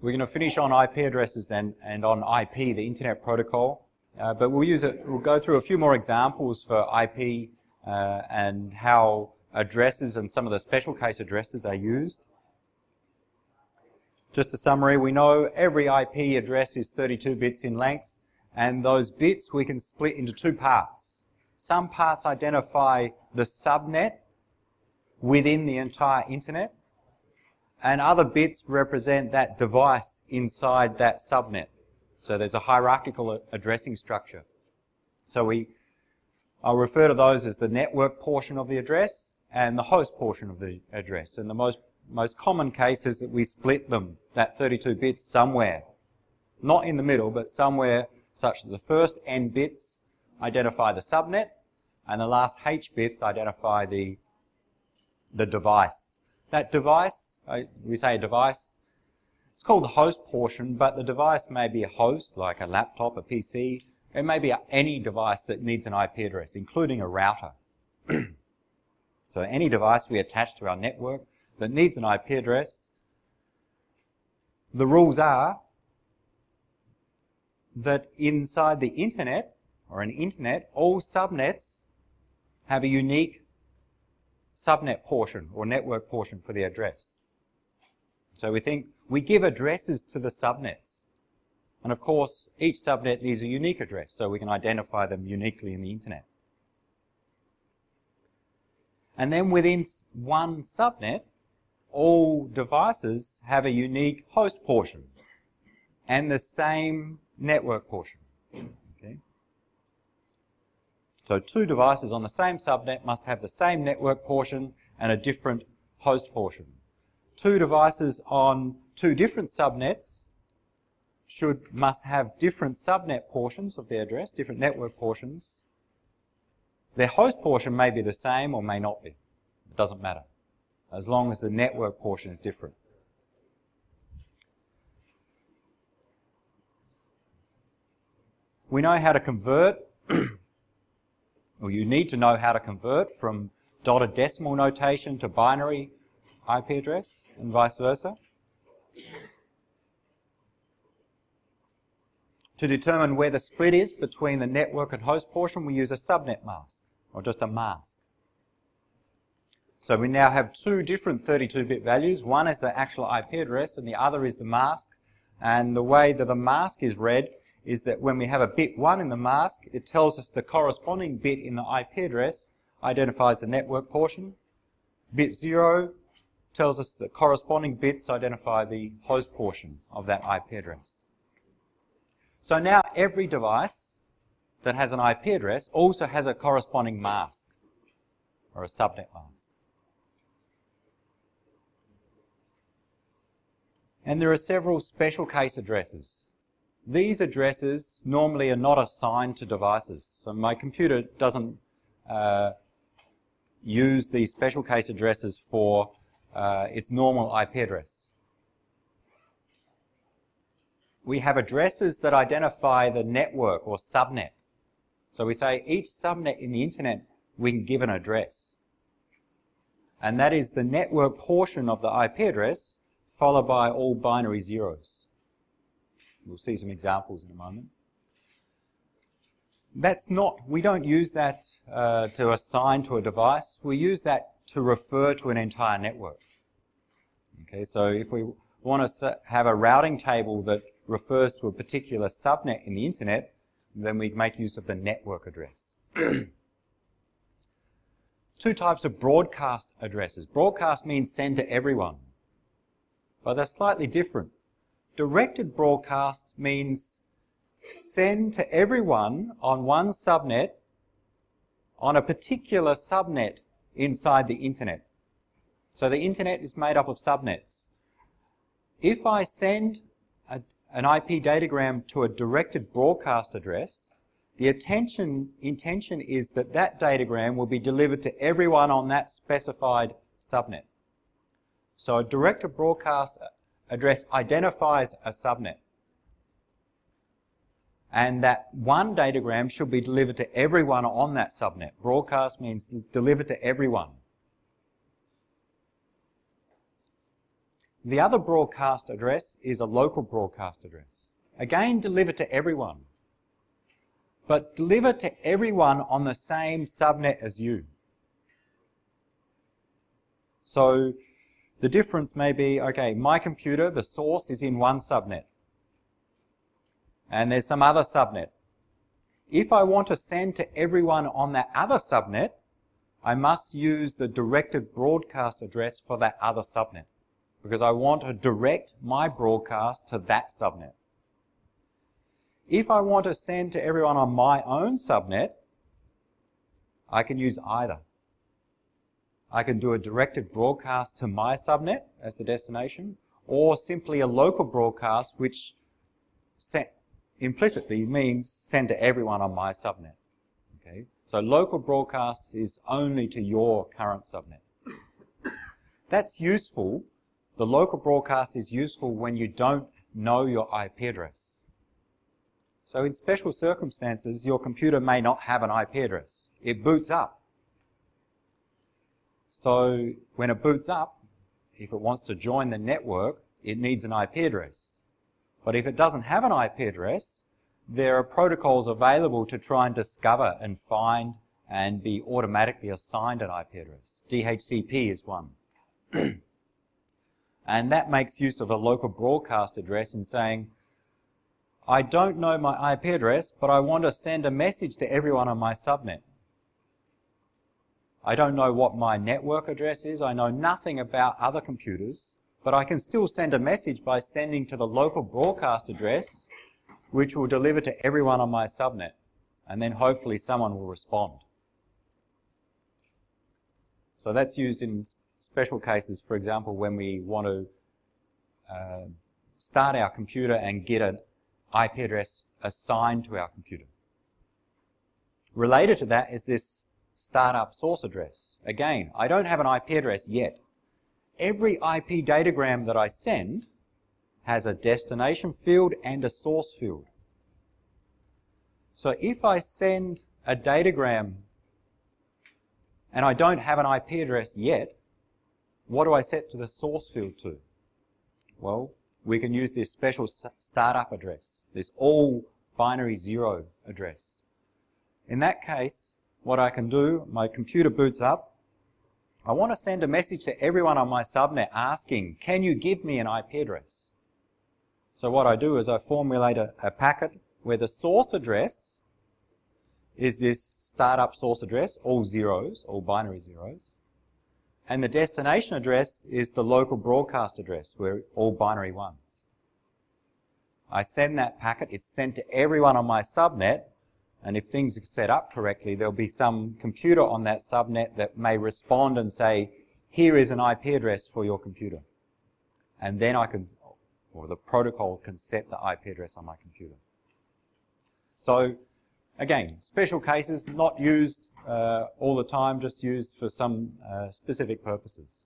we're going to finish on IP addresses then and on IP, the Internet Protocol. Uh, but we'll use it, we'll go through a few more examples for IP uh, and how addresses and some of the special case addresses are used. Just a summary, we know every IP address is 32 bits in length, and those bits we can split into two parts. Some parts identify the subnet within the entire internet, and other bits represent that device inside that subnet. So there's a hierarchical addressing structure. So we, I'll refer to those as the network portion of the address and the host portion of the address. And the most, most common case is that we split them, that 32 bits, somewhere. Not in the middle, but somewhere such that the first n bits identify the subnet and the last h bits identify the, the device. That device, Uh, we say a device, it's called the host portion, but the device may be a host, like a laptop, a PC. It may be any device that needs an IP address, including a router. so any device we attach to our network that needs an IP address, the rules are that inside the internet, or an internet, all subnets have a unique subnet portion or network portion for the address. So we think we give addresses to the subnets. And of course, each subnet needs a unique address, so we can identify them uniquely in the internet. And then within one subnet, all devices have a unique host portion and the same network portion. Okay? So two devices on the same subnet must have the same network portion and a different host portion two devices on two different subnets should must have different subnet portions of their address, different network portions. Their host portion may be the same or may not be. It doesn't matter, as long as the network portion is different. We know how to convert, or you need to know how to convert from dotted decimal notation to binary IP address and vice versa. To determine where the split is between the network and host portion, we use a subnet mask, or just a mask. So we now have two different 32-bit values. One is the actual IP address, and the other is the mask. And the way that the mask is read is that when we have a bit 1 in the mask, it tells us the corresponding bit in the IP address identifies the network portion. Bit 0 tells us that corresponding bits identify the host portion of that IP address. So now every device that has an IP address also has a corresponding mask or a subnet mask. And there are several special case addresses. These addresses normally are not assigned to devices. So my computer doesn't uh, use these special case addresses for uh, its normal IP address. We have addresses that identify the network or subnet. So we say each subnet in the internet we can give an address. And that is the network portion of the IP address followed by all binary zeros. We'll see some examples in a moment. That's not, we don't use that uh, to assign to a device. We use that to refer to an entire network. Okay, so if we want to have a routing table that refers to a particular subnet in the internet, then we make use of the network address. Two types of broadcast addresses. Broadcast means send to everyone, but they're slightly different. Directed broadcast means send to everyone on one subnet on a particular subnet inside the internet. So the internet is made up of subnets. If I send a, an IP datagram to a directed broadcast address, the attention, intention is that that datagram will be delivered to everyone on that specified subnet. So a directed broadcast address identifies a subnet. And that one datagram should be delivered to everyone on that subnet. Broadcast means delivered to everyone. The other broadcast address is a local broadcast address. Again, delivered to everyone. But delivered to everyone on the same subnet as you. So the difference may be, okay, my computer, the source is in one subnet. And there's some other subnet. If I want to send to everyone on that other subnet, I must use the directed broadcast address for that other subnet because I want to direct my broadcast to that subnet. If I want to send to everyone on my own subnet, I can use either. I can do a directed broadcast to my subnet as the destination, or simply a local broadcast which implicitly means send to everyone on my subnet. Okay? So local broadcast is only to your current subnet. That's useful. The local broadcast is useful when you don't know your IP address. So in special circumstances, your computer may not have an IP address. It boots up. So when it boots up, if it wants to join the network, it needs an IP address. But if it doesn't have an IP address, there are protocols available to try and discover and find and be automatically assigned an IP address. DHCP is one. and that makes use of a local broadcast address in saying, I don't know my IP address, but I want to send a message to everyone on my subnet. I don't know what my network address is. I know nothing about other computers. But I can still send a message by sending to the local broadcast address, which will deliver to everyone on my subnet. And then hopefully someone will respond. So that's used in special cases, for example, when we want to uh, start our computer and get an IP address assigned to our computer. Related to that is this startup source address. Again, I don't have an IP address yet, every IP datagram that I send has a destination field and a source field. So if I send a datagram and I don't have an IP address yet, what do I set to the source field to? Well, we can use this special startup address, this all binary zero address. In that case, what I can do, my computer boots up, I want to send a message to everyone on my subnet asking, can you give me an IP address? So what I do is I formulate a, a packet where the source address is this startup source address, all zeros, all binary zeros. And the destination address is the local broadcast address, where all binary ones. I send that packet, it's sent to everyone on my subnet, and if things are set up correctly, there'll be some computer on that subnet that may respond and say, here is an IP address for your computer. And then I can, or the protocol can set the IP address on my computer. So, again, special cases, not used uh, all the time, just used for some uh, specific purposes.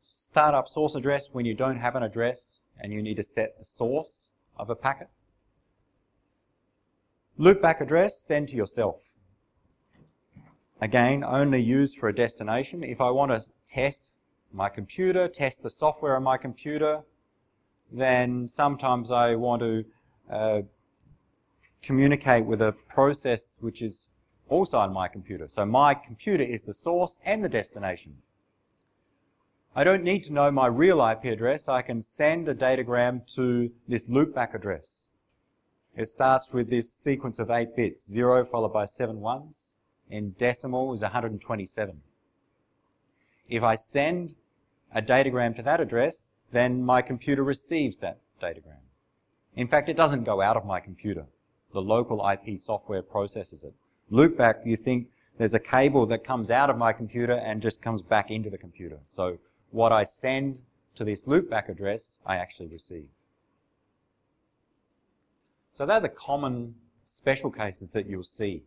Startup source address when you don't have an address and you need to set the source of a packet. Loopback address, send to yourself. Again, only used for a destination. If I want to test my computer, test the software on my computer, then sometimes I want to uh, communicate with a process which is also on my computer. So my computer is the source and the destination. I don't need to know my real IP address. I can send a datagram to this loopback address. It starts with this sequence of 8 bits, 0 followed by 7 ones. In decimal is 127. If I send a datagram to that address, then my computer receives that datagram. In fact, it doesn't go out of my computer. The local IP software processes it. Loopback, you think there's a cable that comes out of my computer and just comes back into the computer. So what I send to this loopback address, I actually receive. So they're the common special cases that you'll see.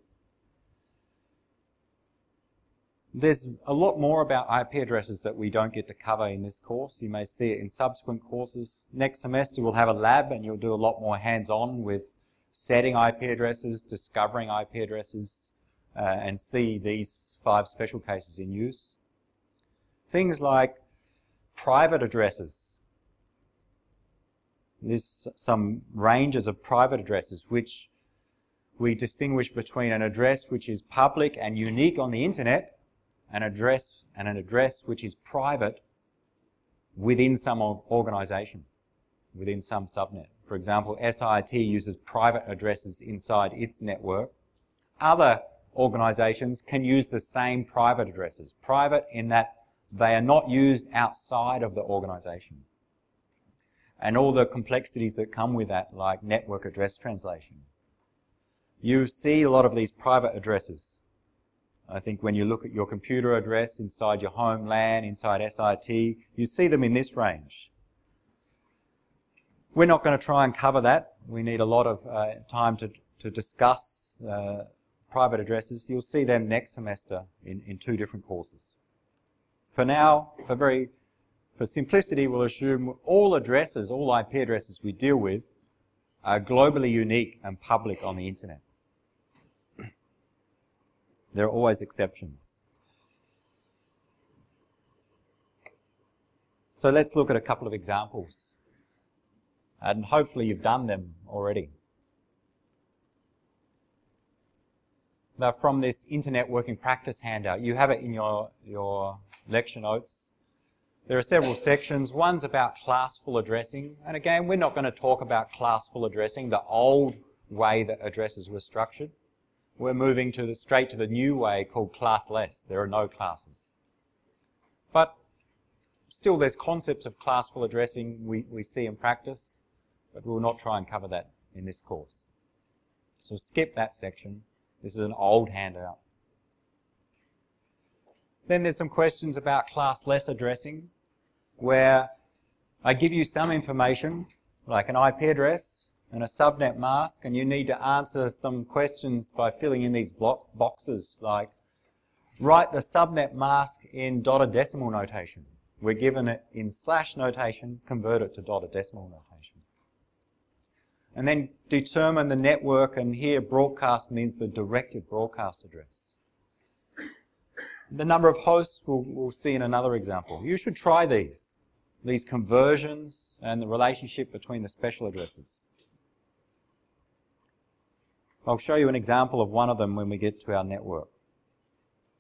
There's a lot more about IP addresses that we don't get to cover in this course. You may see it in subsequent courses. Next semester we'll have a lab and you'll do a lot more hands-on with setting IP addresses, discovering IP addresses, uh, and see these five special cases in use. Things like private addresses. There's some ranges of private addresses which we distinguish between an address which is public and unique on the internet, an address and an address which is private within some organization, within some subnet. For example, SIIT uses private addresses inside its network. Other organizations can use the same private addresses. Private in that they are not used outside of the organization. And all the complexities that come with that, like network address translation. You see a lot of these private addresses. I think when you look at your computer address inside your home LAN, inside SIIT, you see them in this range. We're not going to try and cover that. We need a lot of uh, time to, to discuss uh, private addresses. You'll see them next semester in, in two different courses. For now, for very for simplicity, we'll assume all addresses, all IP addresses we deal with are globally unique and public on the internet. There are always exceptions. So let's look at a couple of examples. And hopefully you've done them already. Now from this Internet Working Practice handout. You have it in your, your lecture notes. There are several sections. One's about classful addressing. And again, we're not going to talk about classful addressing, the old way that addresses were structured. We're moving to the, straight to the new way called classless. There are no classes. But still there's concepts of classful addressing we, we see in practice, but we'll not try and cover that in this course. So skip that section. This is an old handout. Then there's some questions about classless addressing, where I give you some information, like an IP address, and a subnet mask, and you need to answer some questions by filling in these block boxes, like write the subnet mask in dotted decimal notation. We're given it in slash notation, convert it to dotted decimal notation. And then determine the network, and here broadcast means the directed broadcast address. The number of hosts we'll, we'll see in another example. You should try these, these conversions and the relationship between the special addresses. I'll show you an example of one of them when we get to our network.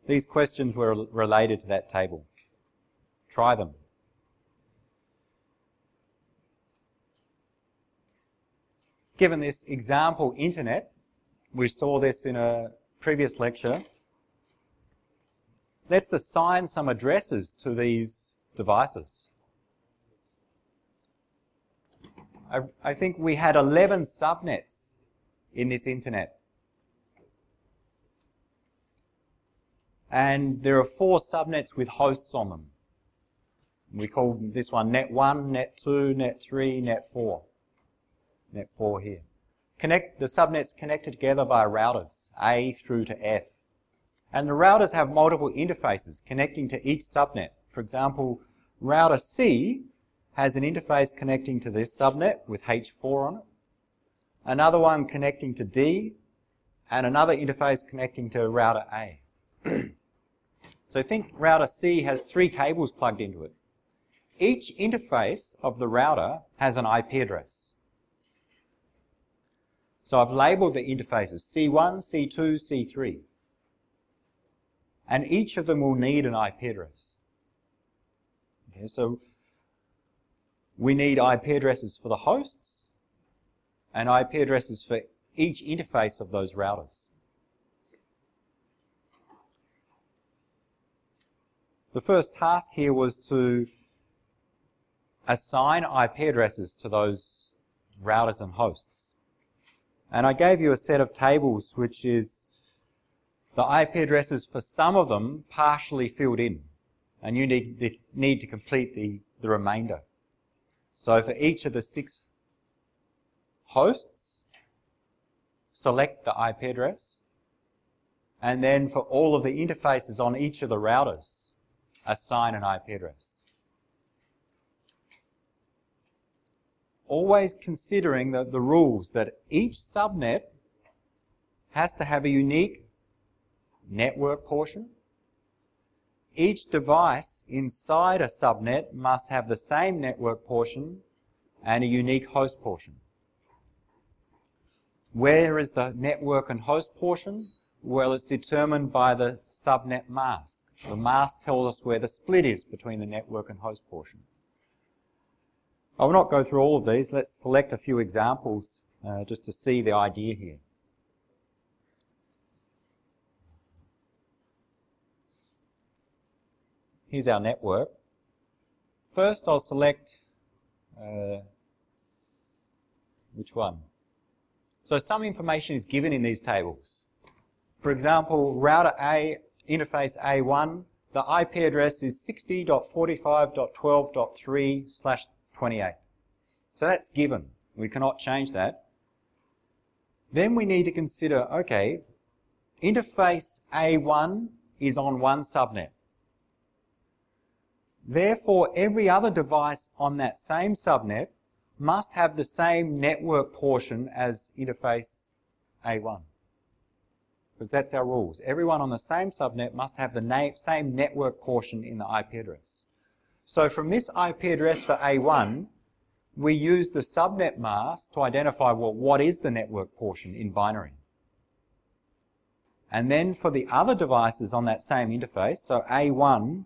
These questions were related to that table. Try them. Given this example internet, we saw this in a previous lecture, let's assign some addresses to these devices. I, I think we had 11 subnets in this internet. And there are four subnets with hosts on them. We call this one net 1, net 2, net 3, net 4. Net 4 here. Connect the subnets connected together by routers, A through to F. And the routers have multiple interfaces connecting to each subnet. For example, router C has an interface connecting to this subnet with H4 on it another one connecting to D, and another interface connecting to router A. so think router C has three cables plugged into it. Each interface of the router has an IP address. So I've labeled the interfaces C1, C2, C3. And each of them will need an IP address. Okay, so we need IP addresses for the hosts, and IP addresses for each interface of those routers. The first task here was to assign IP addresses to those routers and hosts. And I gave you a set of tables which is the IP addresses for some of them partially filled in. And you need, need to complete the, the remainder. So for each of the six hosts, select the IP address, and then for all of the interfaces on each of the routers, assign an IP address. Always considering the, the rules that each subnet has to have a unique network portion. Each device inside a subnet must have the same network portion and a unique host portion. Where is the network and host portion? Well, it's determined by the subnet mask. The mask tells us where the split is between the network and host portion. I will not go through all of these. Let's select a few examples uh, just to see the idea here. Here's our network. First, I'll select uh, which one? So some information is given in these tables. For example, router A, interface A1, the IP address is 60.45.12.3 slash 28. So that's given. We cannot change that. Then we need to consider, okay, interface A1 is on one subnet. Therefore, every other device on that same subnet must have the same network portion as interface A1. Because that's our rules. Everyone on the same subnet must have the same network portion in the IP address. So from this IP address for A1, we use the subnet mask to identify, well, what is the network portion in binary? And then for the other devices on that same interface, so A1,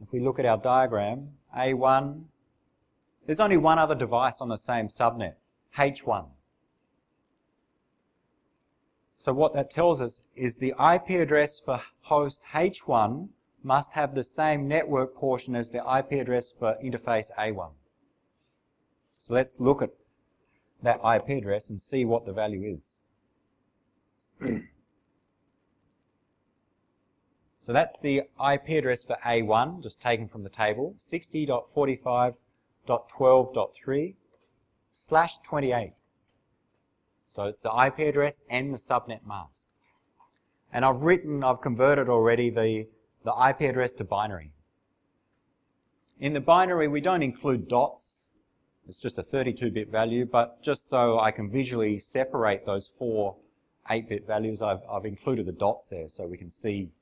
if we look at our diagram, A1, there's only one other device on the same subnet, H1. So what that tells us is the IP address for host H1 must have the same network portion as the IP address for interface A1. So let's look at that IP address and see what the value is. so that's the IP address for A1, just taken from the table, 60.45.12.3 slash 28. So it's the IP address and the subnet mask. And I've written, I've converted already the the IP address to binary. In the binary, we don't include dots. It's just a 32-bit value, but just so I can visually separate those four 8-bit values, I've, I've included the dots there so we can see,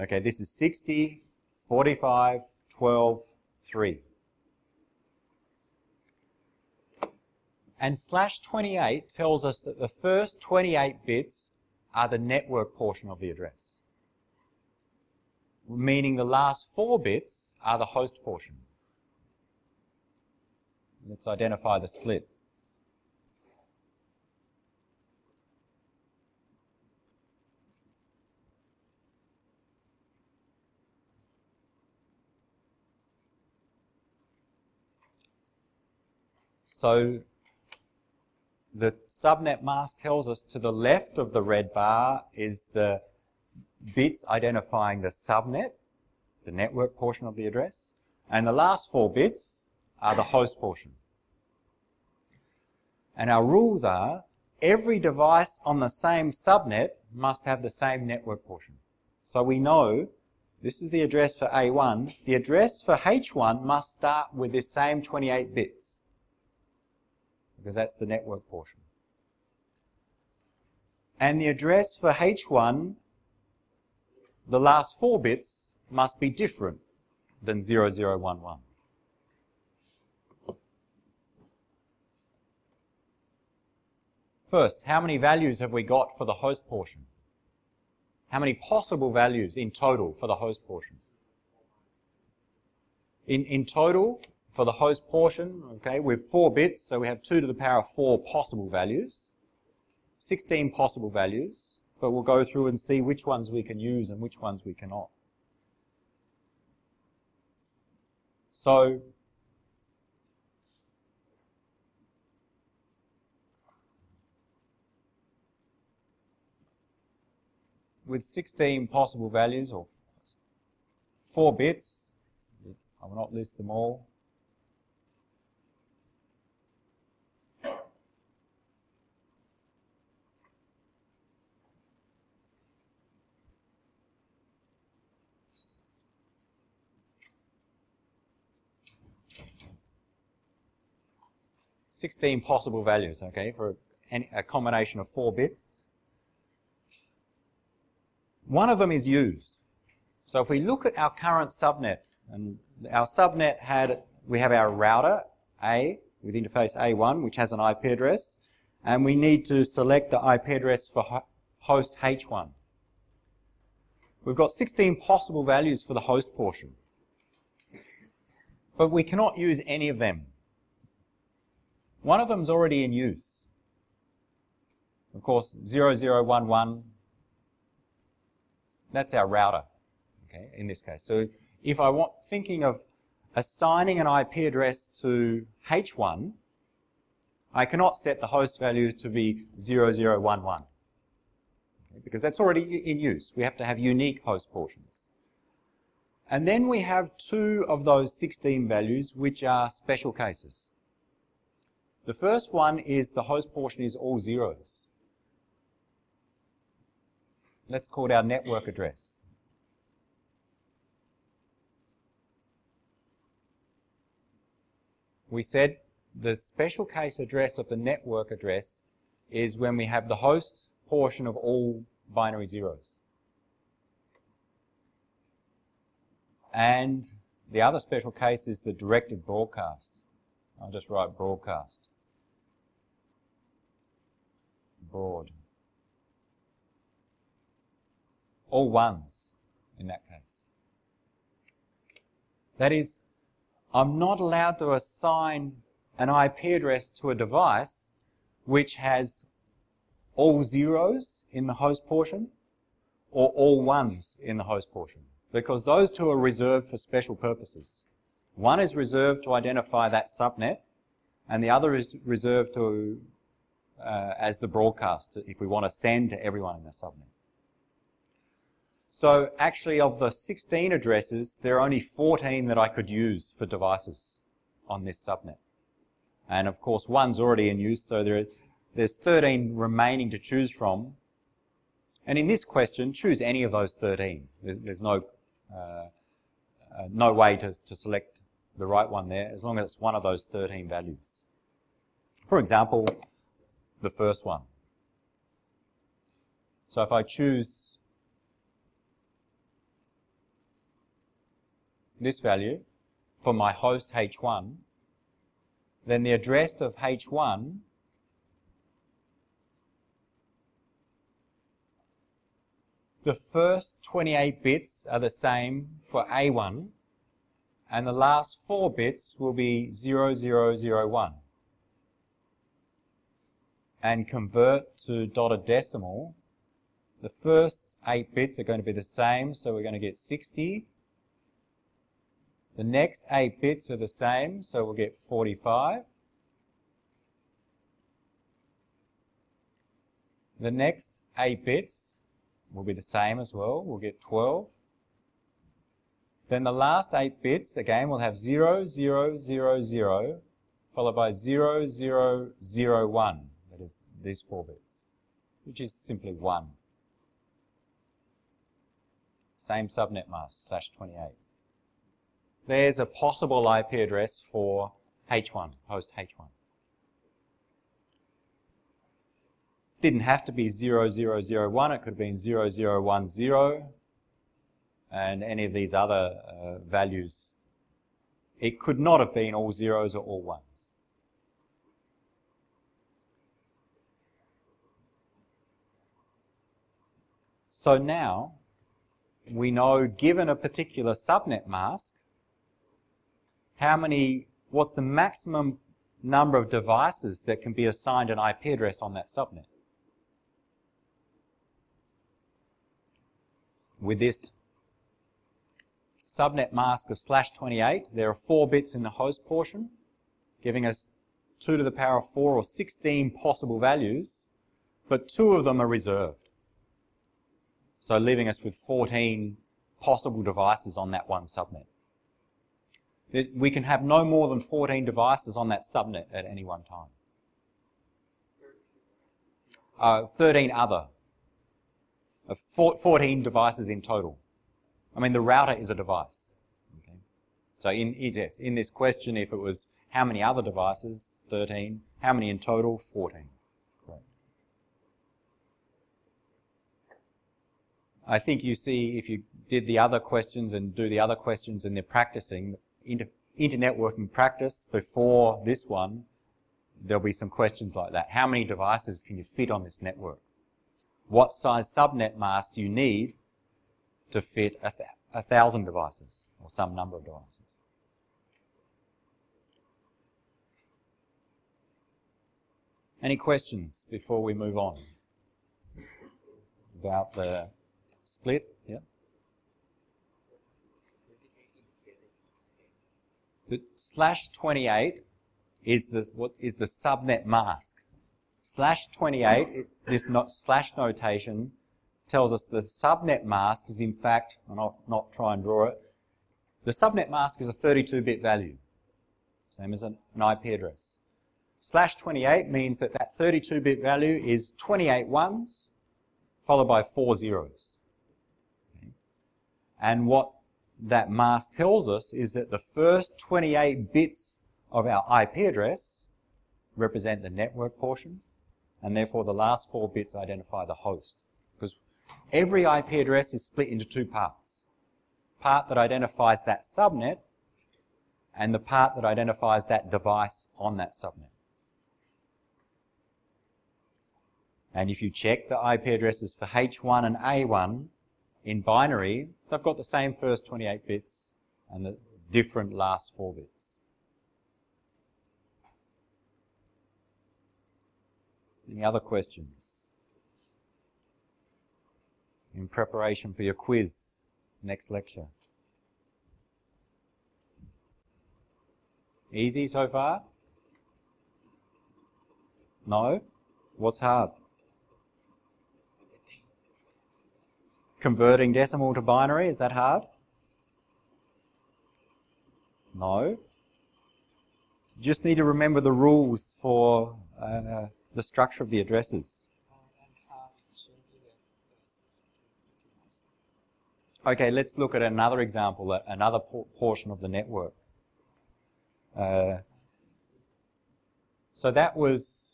okay, this is 60, 45, 12, 3. And slash 28 tells us that the first 28 bits are the network portion of the address meaning the last four bits are the host portion. Let's identify the split. So the subnet mask tells us to the left of the red bar is the bits identifying the subnet, the network portion of the address, and the last four bits are the host portion. And our rules are every device on the same subnet must have the same network portion. So we know this is the address for A1. The address for H1 must start with the same 28 bits because that's the network portion. And the address for H1 the last four bits must be different than 0011. First, how many values have we got for the host portion? How many possible values in total for the host portion? In, in total, for the host portion, okay, we have four bits, so we have 2 to the power of 4 possible values, 16 possible values but we'll go through and see which ones we can use and which ones we cannot. So, with 16 possible values or 4 bits, I will not list them all, 16 possible values, okay, for a combination of four bits. One of them is used. So if we look at our current subnet, and our subnet had, we have our router A with interface A1, which has an IP address, and we need to select the IP address for host H1. We've got 16 possible values for the host portion. But we cannot use any of them. One of them is already in use. Of course, 0011, that's our router, okay, in this case. So if I want, thinking of assigning an IP address to H1, I cannot set the host value to be 0011 okay, because that's already in use. We have to have unique host portions. And then we have two of those 16 values which are special cases. The first one is the host portion is all zeros. Let's call it our network address. We said the special case address of the network address is when we have the host portion of all binary zeros. And the other special case is the directed broadcast. I'll just write broadcast. Broad. All ones in that case. That is, I'm not allowed to assign an IP address to a device which has all zeros in the host portion or all ones in the host portion because those two are reserved for special purposes. One is reserved to identify that subnet and the other is reserved to uh, as the broadcast if we want to send to everyone in the subnet. So actually of the 16 addresses, there are only 14 that I could use for devices on this subnet. And of course, one's already in use, so there, there's 13 remaining to choose from. And in this question, choose any of those 13. There's, there's no, uh, uh, no way to, to select the right one there, as long as it's one of those 13 values. For example, the first one. So if I choose this value for my host H1, then the address of H1 the first 28 bits are the same for A1 and the last four bits will be 0001 and convert to dotted decimal the first eight bits are going to be the same so we're going to get 60 the next 8 bits are the same, so we'll get 45. The next 8 bits will be the same as well, we'll get 12. Then the last 8 bits, again, we'll have 0, 0, 0, 0, followed by 0, 0, 0, 1. These 4 bits, which is simply 1. Same subnet mask, slash 28 there's a possible IP address for H1, host H1. Didn't have to be 0001, it could have been 0010, and any of these other uh, values. It could not have been all zeros or all ones. So now, we know given a particular subnet mask, how many, what's the maximum number of devices that can be assigned an IP address on that subnet. With this subnet mask of slash 28, there are four bits in the host portion, giving us 2 to the power of 4 or 16 possible values, but two of them are reserved. So leaving us with 14 possible devices on that one subnet we can have no more than 14 devices on that subnet at any one time. Uh, 13 other. Uh, 14 devices in total. I mean, the router is a device. Okay. So in, yes, in this question, if it was how many other devices, 13. How many in total? 14. I think you see if you did the other questions and do the other questions and they're practicing, inter, internetworking practice before this one, there'll be some questions like that. How many devices can you fit on this network? What size subnet mask do you need to fit a, th a thousand devices or some number of devices? Any questions before we move on about the split? Yeah. The slash 28 is the, what is the subnet mask. Slash 28, this not, slash notation tells us the subnet mask is in fact, I'll not, not try and draw it, the subnet mask is a 32-bit value, same as an, an IP address. Slash 28 means that that 32-bit value is 28 ones followed by four zeros. And what that mask tells us is that the first 28 bits of our IP address represent the network portion, and therefore the last four bits identify the host. Because every IP address is split into two parts. Part that identifies that subnet, and the part that identifies that device on that subnet. And if you check the IP addresses for H1 and A1 in binary, they've got the same first 28 bits and the different last four bits. Any other questions? In preparation for your quiz next lecture. Easy so far? No? What's hard? Converting decimal to binary, is that hard? No. Just need to remember the rules for uh, the structure of the addresses. Okay, let's look at another example, another portion of the network. Uh, so that was,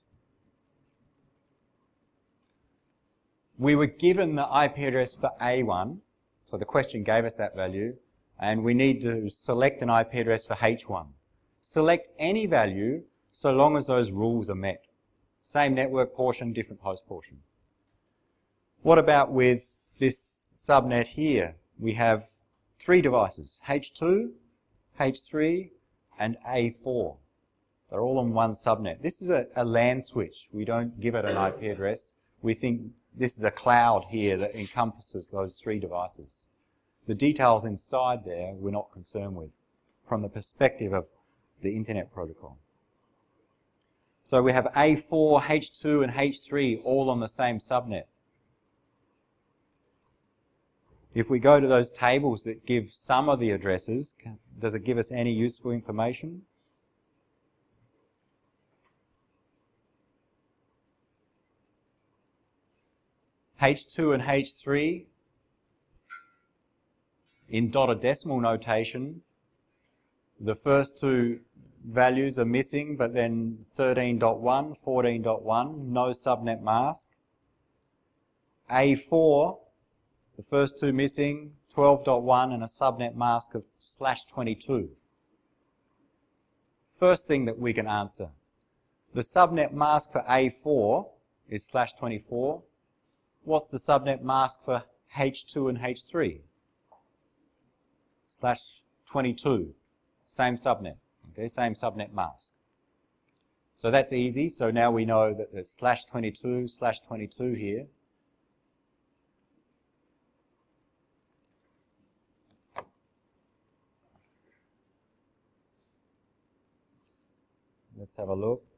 we were given the IP address for A1, so the question gave us that value, and we need to select an IP address for H1. Select any value so long as those rules are met. Same network portion, different host portion. What about with this subnet here? We have three devices, H2, H3, and A4. They're all on one subnet. This is a, a LAN switch. We don't give it an IP address. We think this is a cloud here that encompasses those three devices. The details inside there we're not concerned with from the perspective of the Internet Protocol. So we have A4, H2, and H3 all on the same subnet. If we go to those tables that give some of the addresses, does it give us any useful information? H2 and H3 in dotted decimal notation, the first two values are missing, but then 13.1, 14.1, no subnet mask. A4, the first two missing, 12.1 and a subnet mask of slash 22. First thing that we can answer. The subnet mask for A4 is slash 24. What's the subnet mask for H2 and H3? Slash 22. Same subnet. Okay, same subnet mask. So that's easy. So now we know that there's slash 22, slash 22 here. Let's have a look.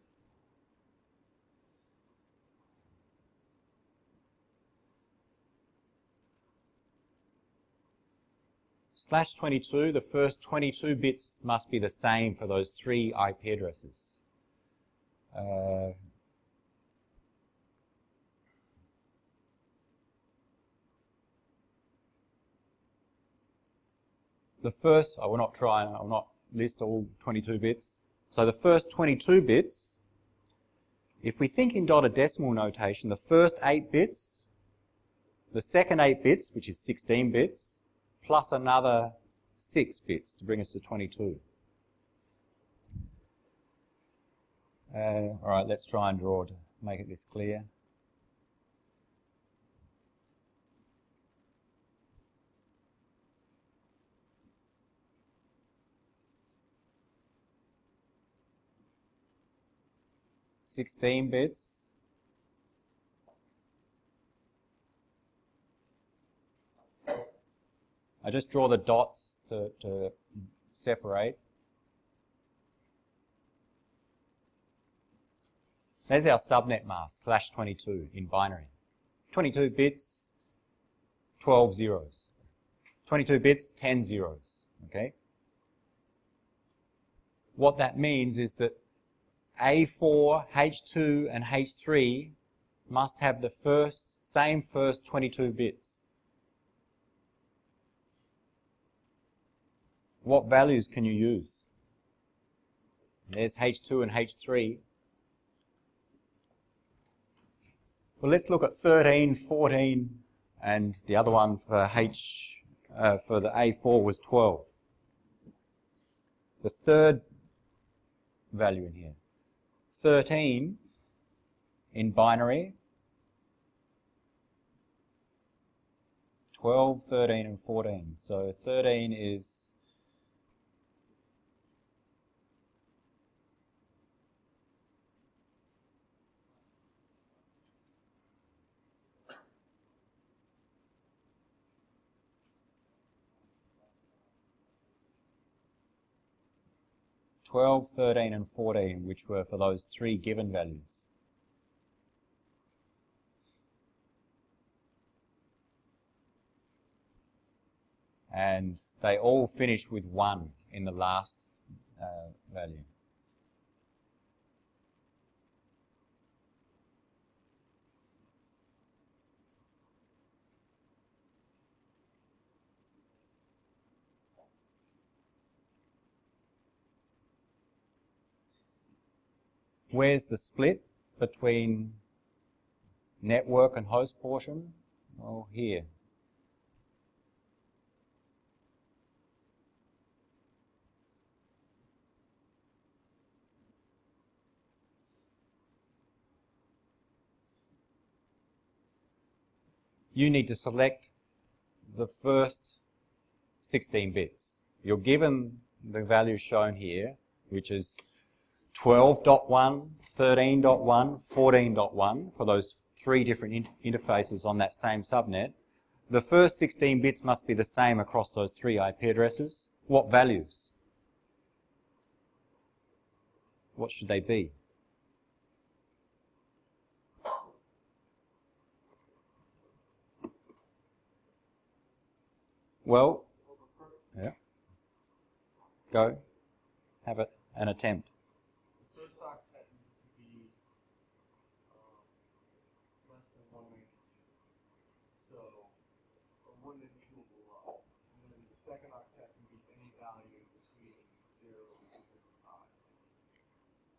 Slash 22, the first 22 bits must be the same for those three IP addresses. Uh, the first, I will not try, I will not list all 22 bits. So the first 22 bits, if we think in dotted decimal notation, the first 8 bits, the second 8 bits, which is 16 bits, plus another 6 bits to bring us to 22. Uh, all right, let's try and draw to make it this clear. Sixteen bits. I just draw the dots to, to separate. There's our subnet mask, slash 22 in binary. 22 bits, 12 zeros. 22 bits, 10 zeros. Okay? What that means is that A4, H2, and H3 must have the first, same first 22 bits. What values can you use? There's H2 and H3. Well, let's look at 13, 14, and the other one for H, uh, for the A4 was 12. The third value in here. 13 in binary. 12, 13, and 14. So 13 is Twelve, thirteen, and 14, which were for those three given values. And they all finish with 1 in the last uh, value. Where's the split between network and host portion? Well, here. You need to select the first 16 bits. You're given the value shown here, which is 12.1, 13.1, 14.1 for those three different in interfaces on that same subnet. The first 16 bits must be the same across those three IP addresses. What values? What should they be? Well, yeah. Go. Have it, an attempt.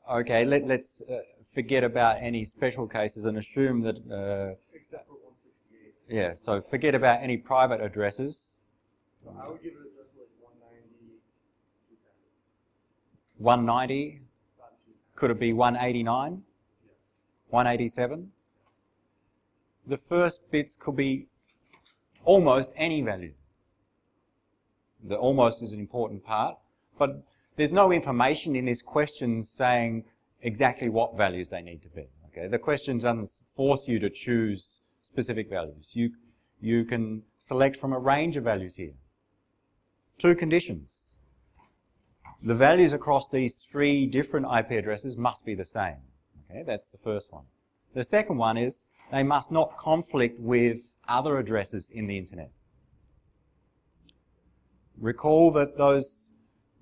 Okay, let, us uh, forget about any special cases and assume that... Uh, Except for 168. Yeah, so forget about any private addresses. So I would give it address like 190, 190? Could it be 189? Yes. 187? The first bits could be almost any value. The almost is an important part, but there's no information in this question saying exactly what values they need to be. Okay, the question doesn't force you to choose specific values. You, you can select from a range of values here. Two conditions. The values across these three different IP addresses must be the same. Okay, that's the first one. The second one is they must not conflict with other addresses in the internet. Recall that those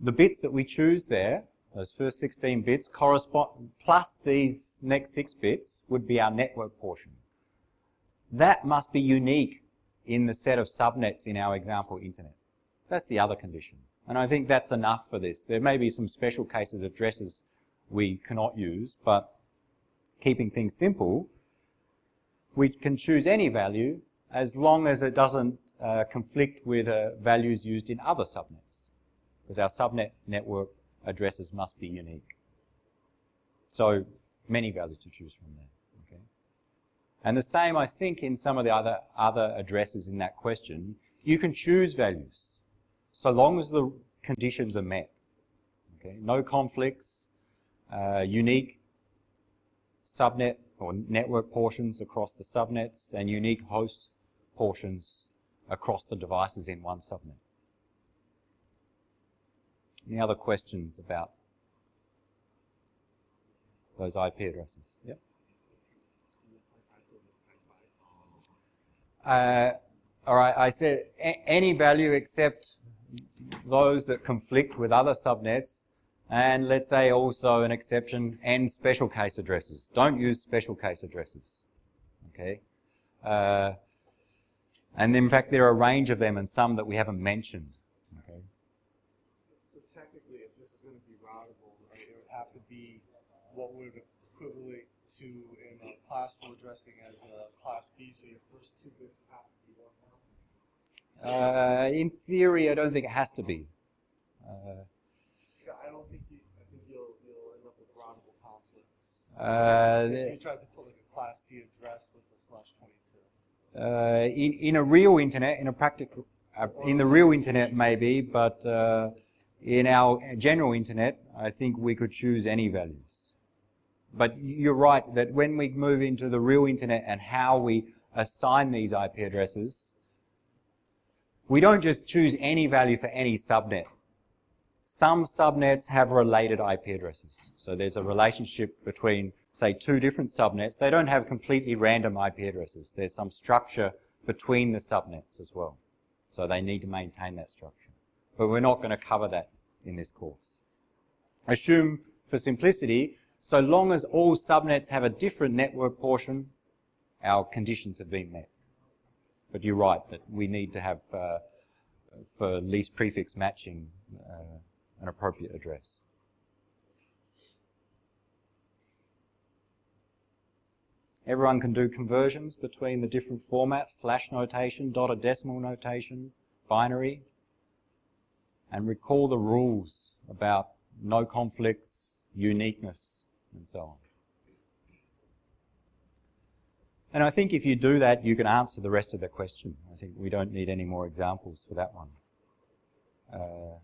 the bits that we choose there, those first 16 bits, correspond, plus these next six bits would be our network portion. That must be unique in the set of subnets in our example internet. That's the other condition. And I think that's enough for this. There may be some special cases of addresses we cannot use, but keeping things simple, we can choose any value as long as it doesn't uh, conflict with uh, values used in other subnets, because our subnet network addresses must be unique. So many values to choose from there. Okay? And the same, I think, in some of the other, other addresses in that question. You can choose values, so long as the conditions are met. Okay? No conflicts, uh, unique subnet or network portions across the subnets, and unique host portions across the devices in one subnet. Any other questions about those IP addresses? Yep. Uh, all right, I said any value except those that conflict with other subnets, and let's say also an exception and special case addresses. Don't use special case addresses. Okay. Uh, and in fact, there are a range of them and some that we haven't mentioned. Okay. So, so technically, if this was going to be routable, right, it would have to be what would equivalent to in a class full addressing as a class B. So your first two bits have to be one. Uh, in theory, I don't think it has to be. Uh, Yeah, I don't think you. I think you'll you'll end up with routable conflicts. uh, if you tried to put like a class C address with the slash twenty two. uh, in, in a real internet, in a practical, uh, in the real internet maybe, but uh, in our general internet, I think we could choose any values. But you're right that when we move into the real internet and how we assign these IP addresses, we don't just choose any value for any subnet. Some subnets have related IP addresses. So there's a relationship between, say, two different subnets. They don't have completely random IP addresses. There's some structure between the subnets as well. So they need to maintain that structure. But we're not going to cover that in this course. Assume, for simplicity, so long as all subnets have a different network portion, our conditions have been met. But you're right that we need to have, uh, for least prefix matching, uh, an appropriate address. Everyone can do conversions between the different formats, slash notation, dotted decimal notation, binary, and recall the rules about no conflicts, uniqueness, and so on. And I think if you do that, you can answer the rest of the question. I think we don't need any more examples for that one. Uh,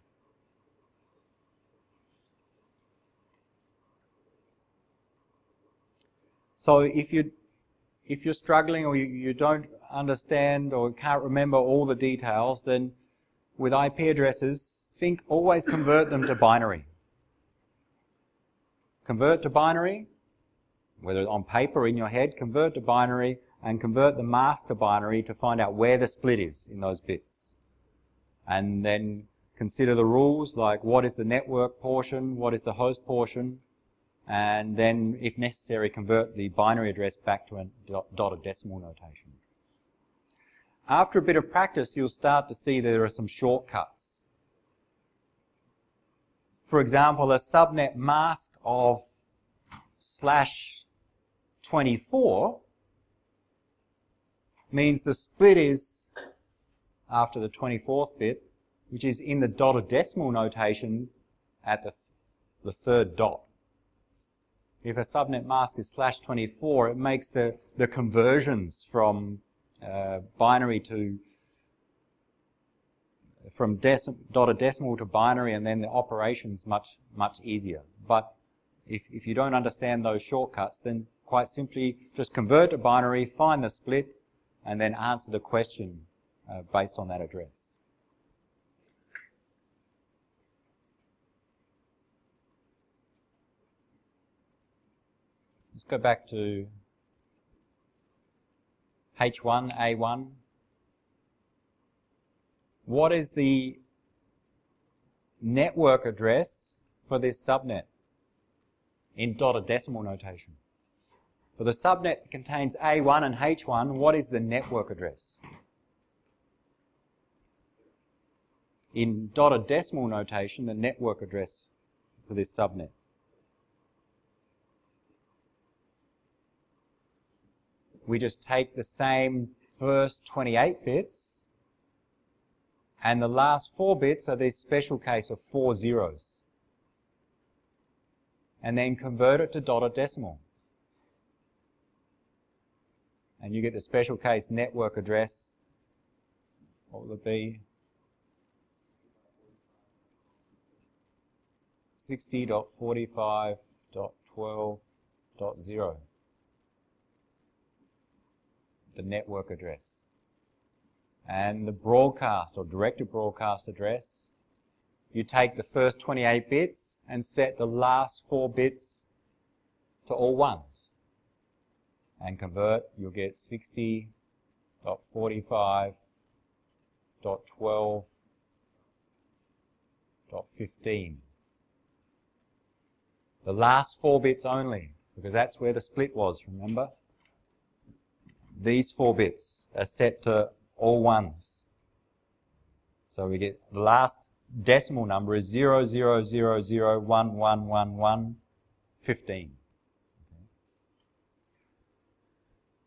so if you if you're struggling or you, you don't understand or can't remember all the details, then with IP addresses, think always convert them to binary. Convert to binary, whether on paper or in your head, convert to binary and convert the mask to binary to find out where the split is in those bits. And then consider the rules like what is the network portion, what is the host portion, and then, if necessary, convert the binary address back to a dotted decimal notation. After a bit of practice, you'll start to see there are some shortcuts. For example, a subnet mask of slash 24 means the split is after the 24th bit, which is in the dotted decimal notation at the, the third dot. If a subnet mask is slash 24, it makes the, the conversions from uh, binary to from dotted decimal to binary and then the operations much much easier. But if, if you don't understand those shortcuts, then quite simply just convert to binary, find the split, and then answer the question uh, based on that address. Let's go back to H1, A1. What is the network address for this subnet in dotted decimal notation? For the subnet that contains A1 and H1, what is the network address? In dotted decimal notation, the network address for this subnet. we just take the same first 28 bits, and the last four bits are this special case of four zeros. And then convert it to dotted decimal. And you get the special case network address. What will it be? 60.45.12.0 the network address. And the broadcast or directed broadcast address, you take the first 28 bits and set the last four bits to all ones. And convert, you'll get 60.45.12.15. The last four bits only, because that's where the split was, remember? these four bits are set to all ones. So we get the last decimal number is 0, 0, 0, 0, 1, 1, 1, 1, 15.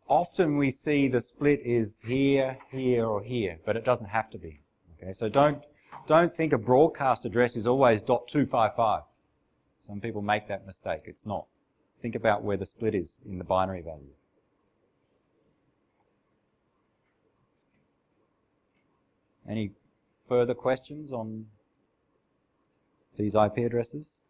Often we see the split is here, here, or here, but it doesn't have to be. Okay, so don't don't think a broadcast address is always .255. Some people make that mistake. It's not. Think about where the split is in the binary value. Any further questions on these IP addresses?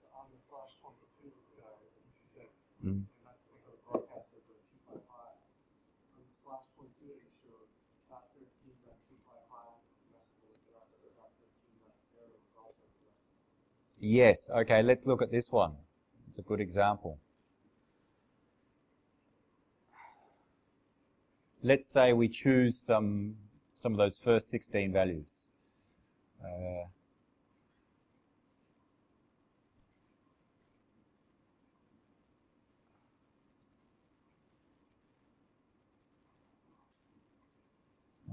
So on the slash 22, uh, as you said, Mm. and I think of the broadcast as a 255. On the slash 22 that showed, dot 13.255 decimal address, so dot 13.0 is also decimal. Yes. Okay, let's look at this one. It's a good example. Let's say we choose some some of those first 16 values. Uh,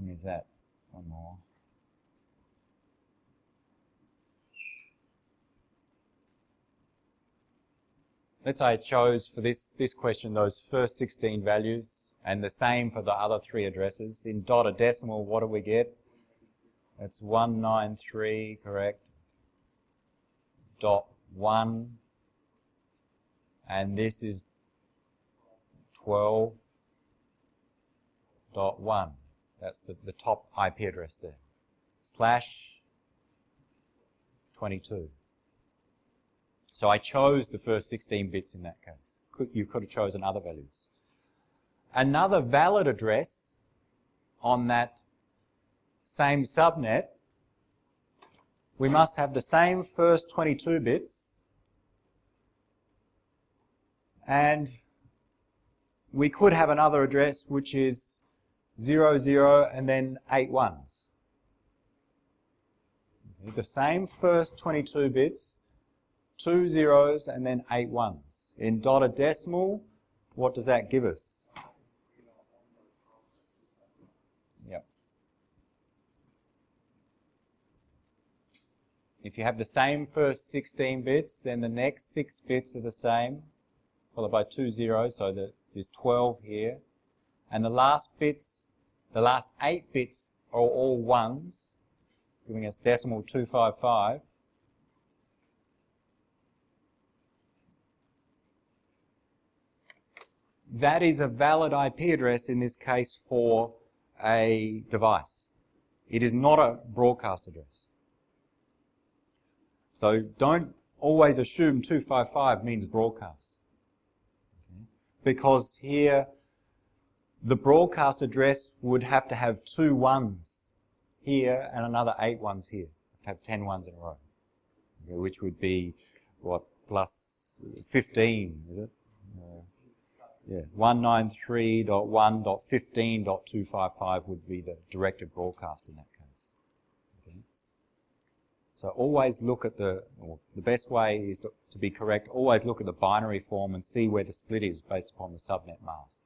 is that? One more. Let's say I chose for this, this question those first 16 values and the same for the other three addresses. In dotted decimal, what do we get? It's 193, correct? Dot 1. And this is 12 dot 1. That's the, the top IP address there. Slash 22. So I chose the first 16 bits in that case. Could, you could have chosen other values. Another valid address on that same subnet, we must have the same first 22 bits and we could have another address which is 00 zero, and then 8 ones. The same first 22 bits, two zeros and then eight ones. In dotted decimal, what does that give us? Yep. If you have the same first 16 bits, then the next six bits are the same, followed by two zeros, so that there's 12 here. And the last bits, the last eight bits are all ones, giving us decimal 255. That is a valid IP address in this case for a device. It is not a broadcast address. So don't always assume 255 means broadcast. Okay? Because here the broadcast address would have to have two ones here and another eight ones here. Have ten ones in a row. Okay, which would be what plus 15, is it? Yeah, 193.1.15.255 would be the directed broadcast in that case. Okay. So always look at the, the best way is to, to be correct, always look at the binary form and see where the split is based upon the subnet mask.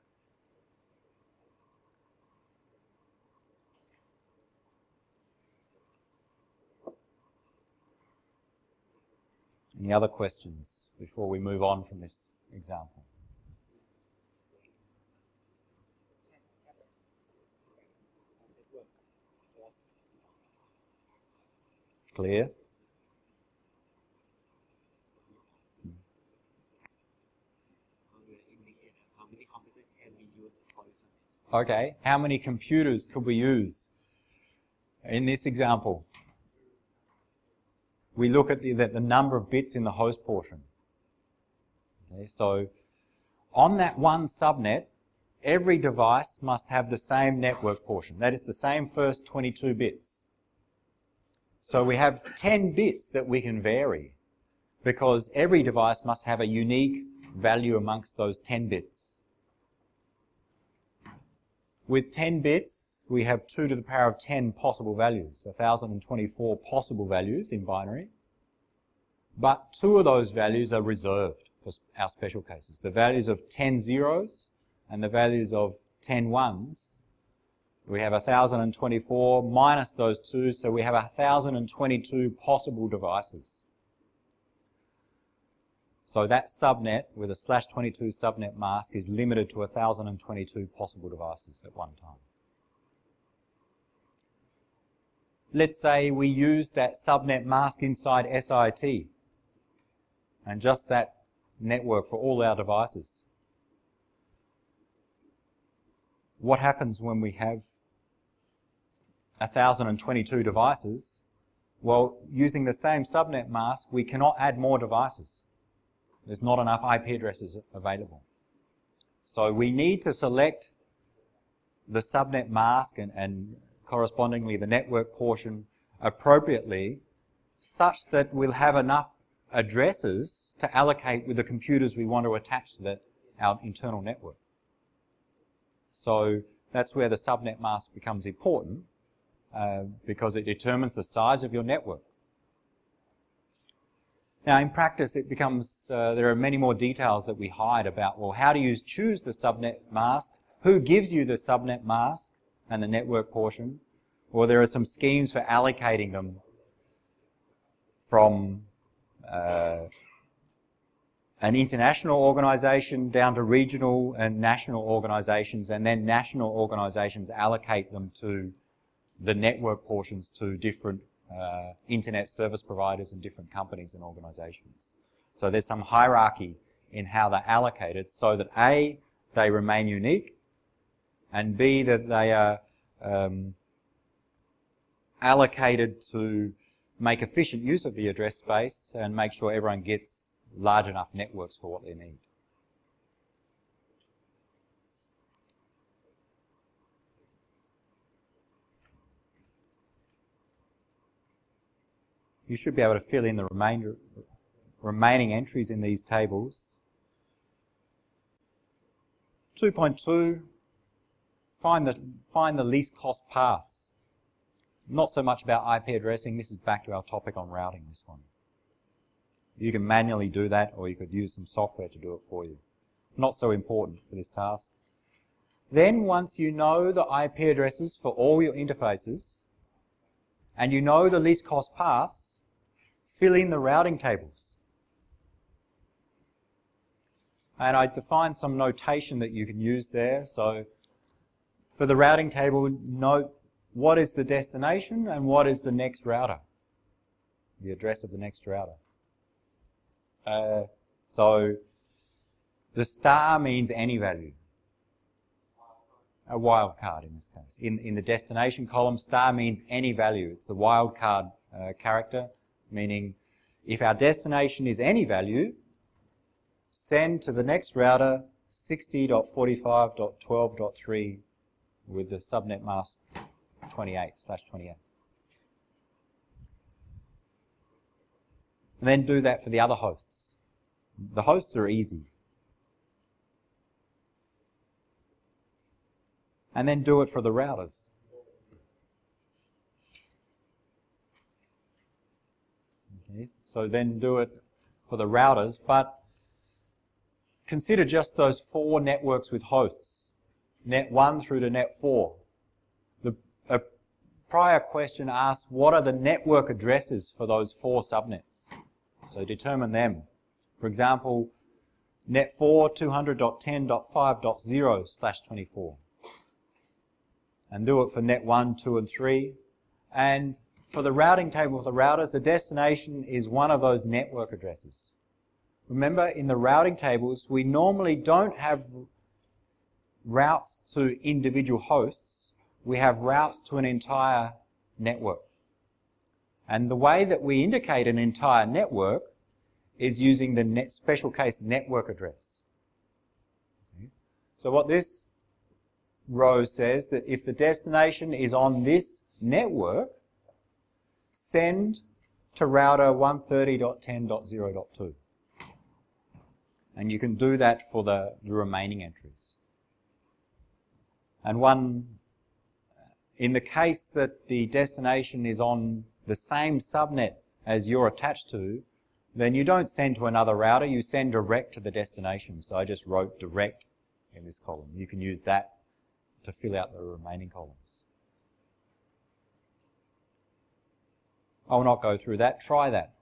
Any other questions before we move on from this example? network was Clear? how do I indicate how many computers can be used for example? Okay, how many computers could we use in this example? We look at the, the, the number of bits in the host portion. Okay, so on that one subnet, every device must have the same network portion. That is the same first 22 bits. So we have 10 bits that we can vary because every device must have a unique value amongst those 10 bits. With 10 bits, we have 2 to the power of 10 possible values, 1024 possible values in binary. But two of those values are reserved for our special cases. The values of 10 zeros and the values of 10 ones. We have 1024 minus those two, so we have 1022 possible devices. So that subnet with a slash 22 subnet mask is limited to 1022 possible devices at one time. Let's say we use that subnet mask inside SIIT and just that network for all our devices. What happens when we have 1022 devices? Well, using the same subnet mask, we cannot add more devices. There's not enough IP addresses available. So we need to select the subnet mask and, and correspondingly the network portion appropriately such that we'll have enough addresses to allocate with the computers we want to attach to our internal network. So that's where the subnet mask becomes important uh, because it determines the size of your network. Now, in practice, it becomes, uh, there are many more details that we hide about, well, how do you choose the subnet mask? Who gives you the subnet mask and the network portion? Well, there are some schemes for allocating them from uh, an international organization down to regional and national organizations, and then national organizations allocate them to the network portions to different uh, internet service providers and different companies and organizations. So there's some hierarchy in how they're allocated so that A, they remain unique, and B, that they are um, allocated to make efficient use of the address space and make sure everyone gets large enough networks for what they need. You should be able to fill in the remainder, remaining entries in these tables. 2.2, find the, find the least cost paths. Not so much about IP addressing, this is back to our topic on routing, this one. You can manually do that or you could use some software to do it for you. Not so important for this task. Then once you know the IP addresses for all your interfaces and you know the least cost paths, fill in the routing tables. And I define some notation that you can use there. So for the routing table, note what is the destination and what is the next router, the address of the next router. Uh, so the star means any value. A wildcard in this case. In, in the destination column, star means any value. It's the wildcard uh, character, meaning if our destination is any value, send to the next router 60.45.12.3 with the subnet mask 28 slash 28. And then do that for the other hosts. The hosts are easy. And then do it for the routers. Okay, so then do it for the routers, but consider just those four networks with hosts. Net 1 through to net 4 a prior question asked what are the network addresses for those four subnets. So determine them. For example, net 4 200.10.5.0 slash 24. and do it for net 1, 2, and 3. And for the routing table of the routers, the destination is one of those network addresses. Remember, in the routing tables, we normally don't have routes to individual hosts. We have routes to an entire network. And the way that we indicate an entire network is using the net special case network address. So what this row says that if the destination is on this network, send to router 130.10.0.2. And you can do that for the, the remaining entries. And one, in the case that the destination is on the same subnet as you're attached to, then you don't send to another router, you send direct to the destination. So I just wrote direct in this column. You can use that to fill out the remaining columns. I will not go through that, try that.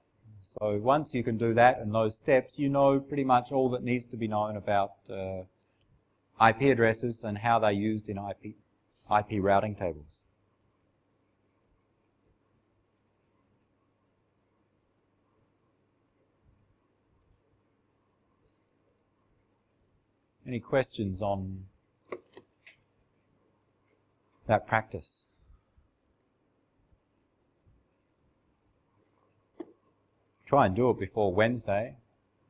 So once you can do that and those steps, you know pretty much all that needs to be known about uh, IP addresses and how they're used in IP, IP routing tables. Any questions on that practice? Try and do it before Wednesday.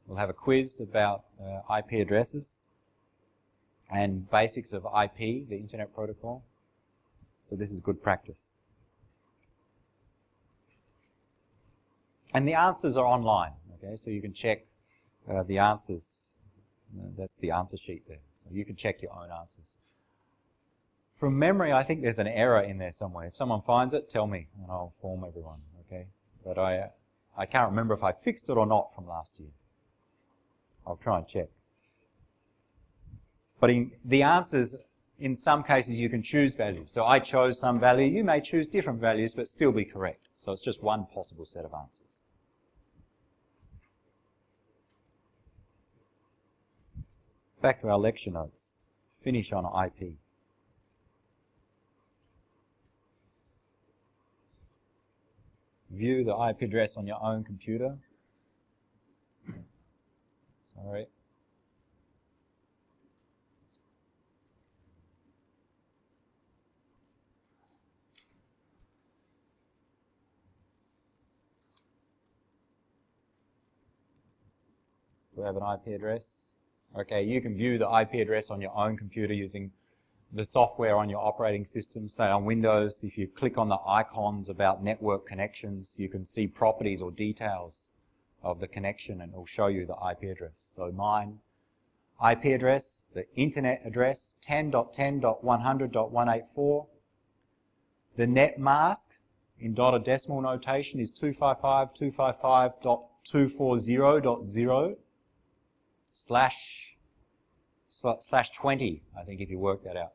We'll have a quiz about uh, IP addresses and basics of IP, the Internet Protocol. So this is good practice. And the answers are online, okay? So you can check uh, the answers that's the answer sheet there. So you can check your own answers. From memory, I think there's an error in there somewhere. If someone finds it, tell me, and I'll inform everyone, okay? But I, I can't remember if I fixed it or not from last year. I'll try and check. But in the answers, in some cases, you can choose values. So I chose some value. You may choose different values, but still be correct. So it's just one possible set of answers. Back to our lecture notes. Finish on IP. View the IP address on your own computer. Sorry. Do we have an IP address? Okay, you can view the IP address on your own computer using the software on your operating system. Say on Windows, if you click on the icons about network connections, you can see properties or details of the connection and it will show you the IP address. So mine, IP address, the internet address, 10.10.100.184. The net mask in dotted decimal notation is 255.255.240.0 slash, slash 20, I think, if you work that out.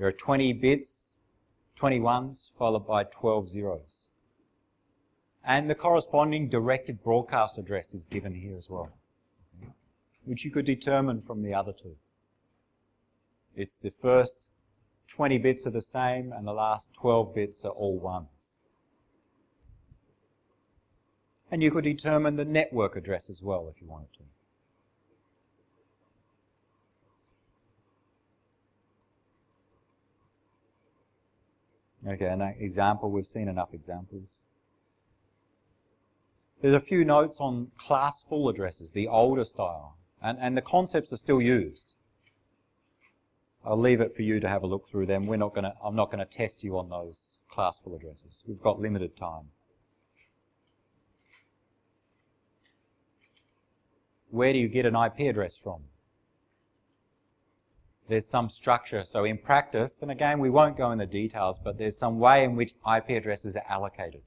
There are 20 bits, 20 ones, followed by 12 zeros. And the corresponding directed broadcast address is given here as well, which you could determine from the other two. It's the first 20 bits are the same and the last 12 bits are all ones. And you could determine the network address as well if you wanted to. Okay, an example, we've seen enough examples. There's a few notes on class full addresses, the older style, and, and the concepts are still used. I'll leave it for you to have a look through them. We're not gonna, I'm not going to test you on those class full addresses. We've got limited time. Where do you get an IP address from? There's some structure. So in practice, and again, we won't go into details, but there's some way in which IP addresses are allocated.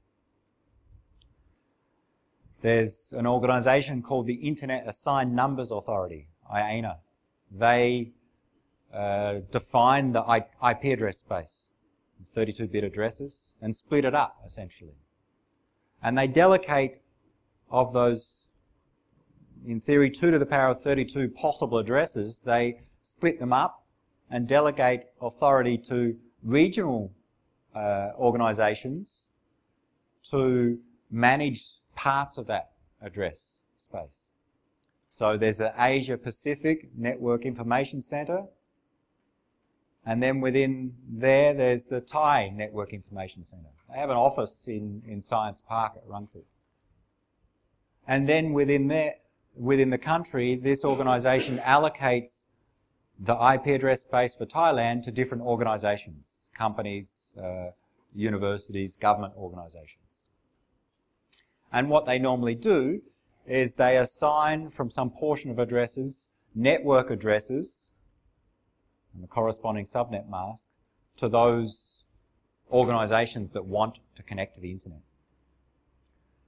There's an organization called the Internet Assigned Numbers Authority, IANA. They uh, define the IP address space, 32-bit addresses, and split it up, essentially. And they delegate of those, in theory, 2 to the power of 32 possible addresses, they split them up and delegate authority to regional uh, organizations to manage parts of that address space. So there's the Asia Pacific Network Information Center, and then within there, there's the Thai Network Information Center. They have an office in, in Science Park at Rangsit. And then within there, within the country, this organisation allocates the IP address space for Thailand to different organisations, companies, uh, universities, government organisations. And what they normally do is they assign from some portion of addresses network addresses and the corresponding subnet mask to those organisations that want to connect to the internet.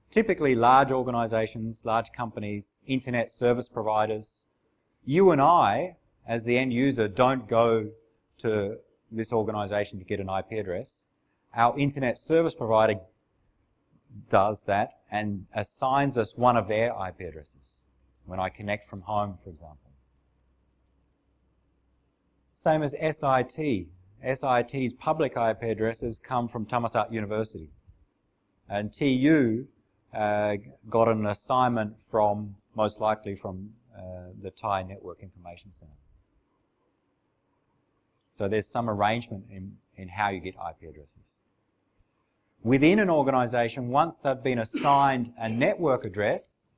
Typically large organisations, large companies, internet service providers, you and I, as the end user, don't go to this organisation to get an IP address. Our internet service provider does that and assigns us one of their IP addresses when I connect from home, for example. Same as SIIT. SIIT's public IP addresses come from Thammasat University. And TU uh, got an assignment from, most likely from uh, the Thai Network Information Center. So there's some arrangement in, in how you get IP addresses. Within an organization, once they've been assigned a network address,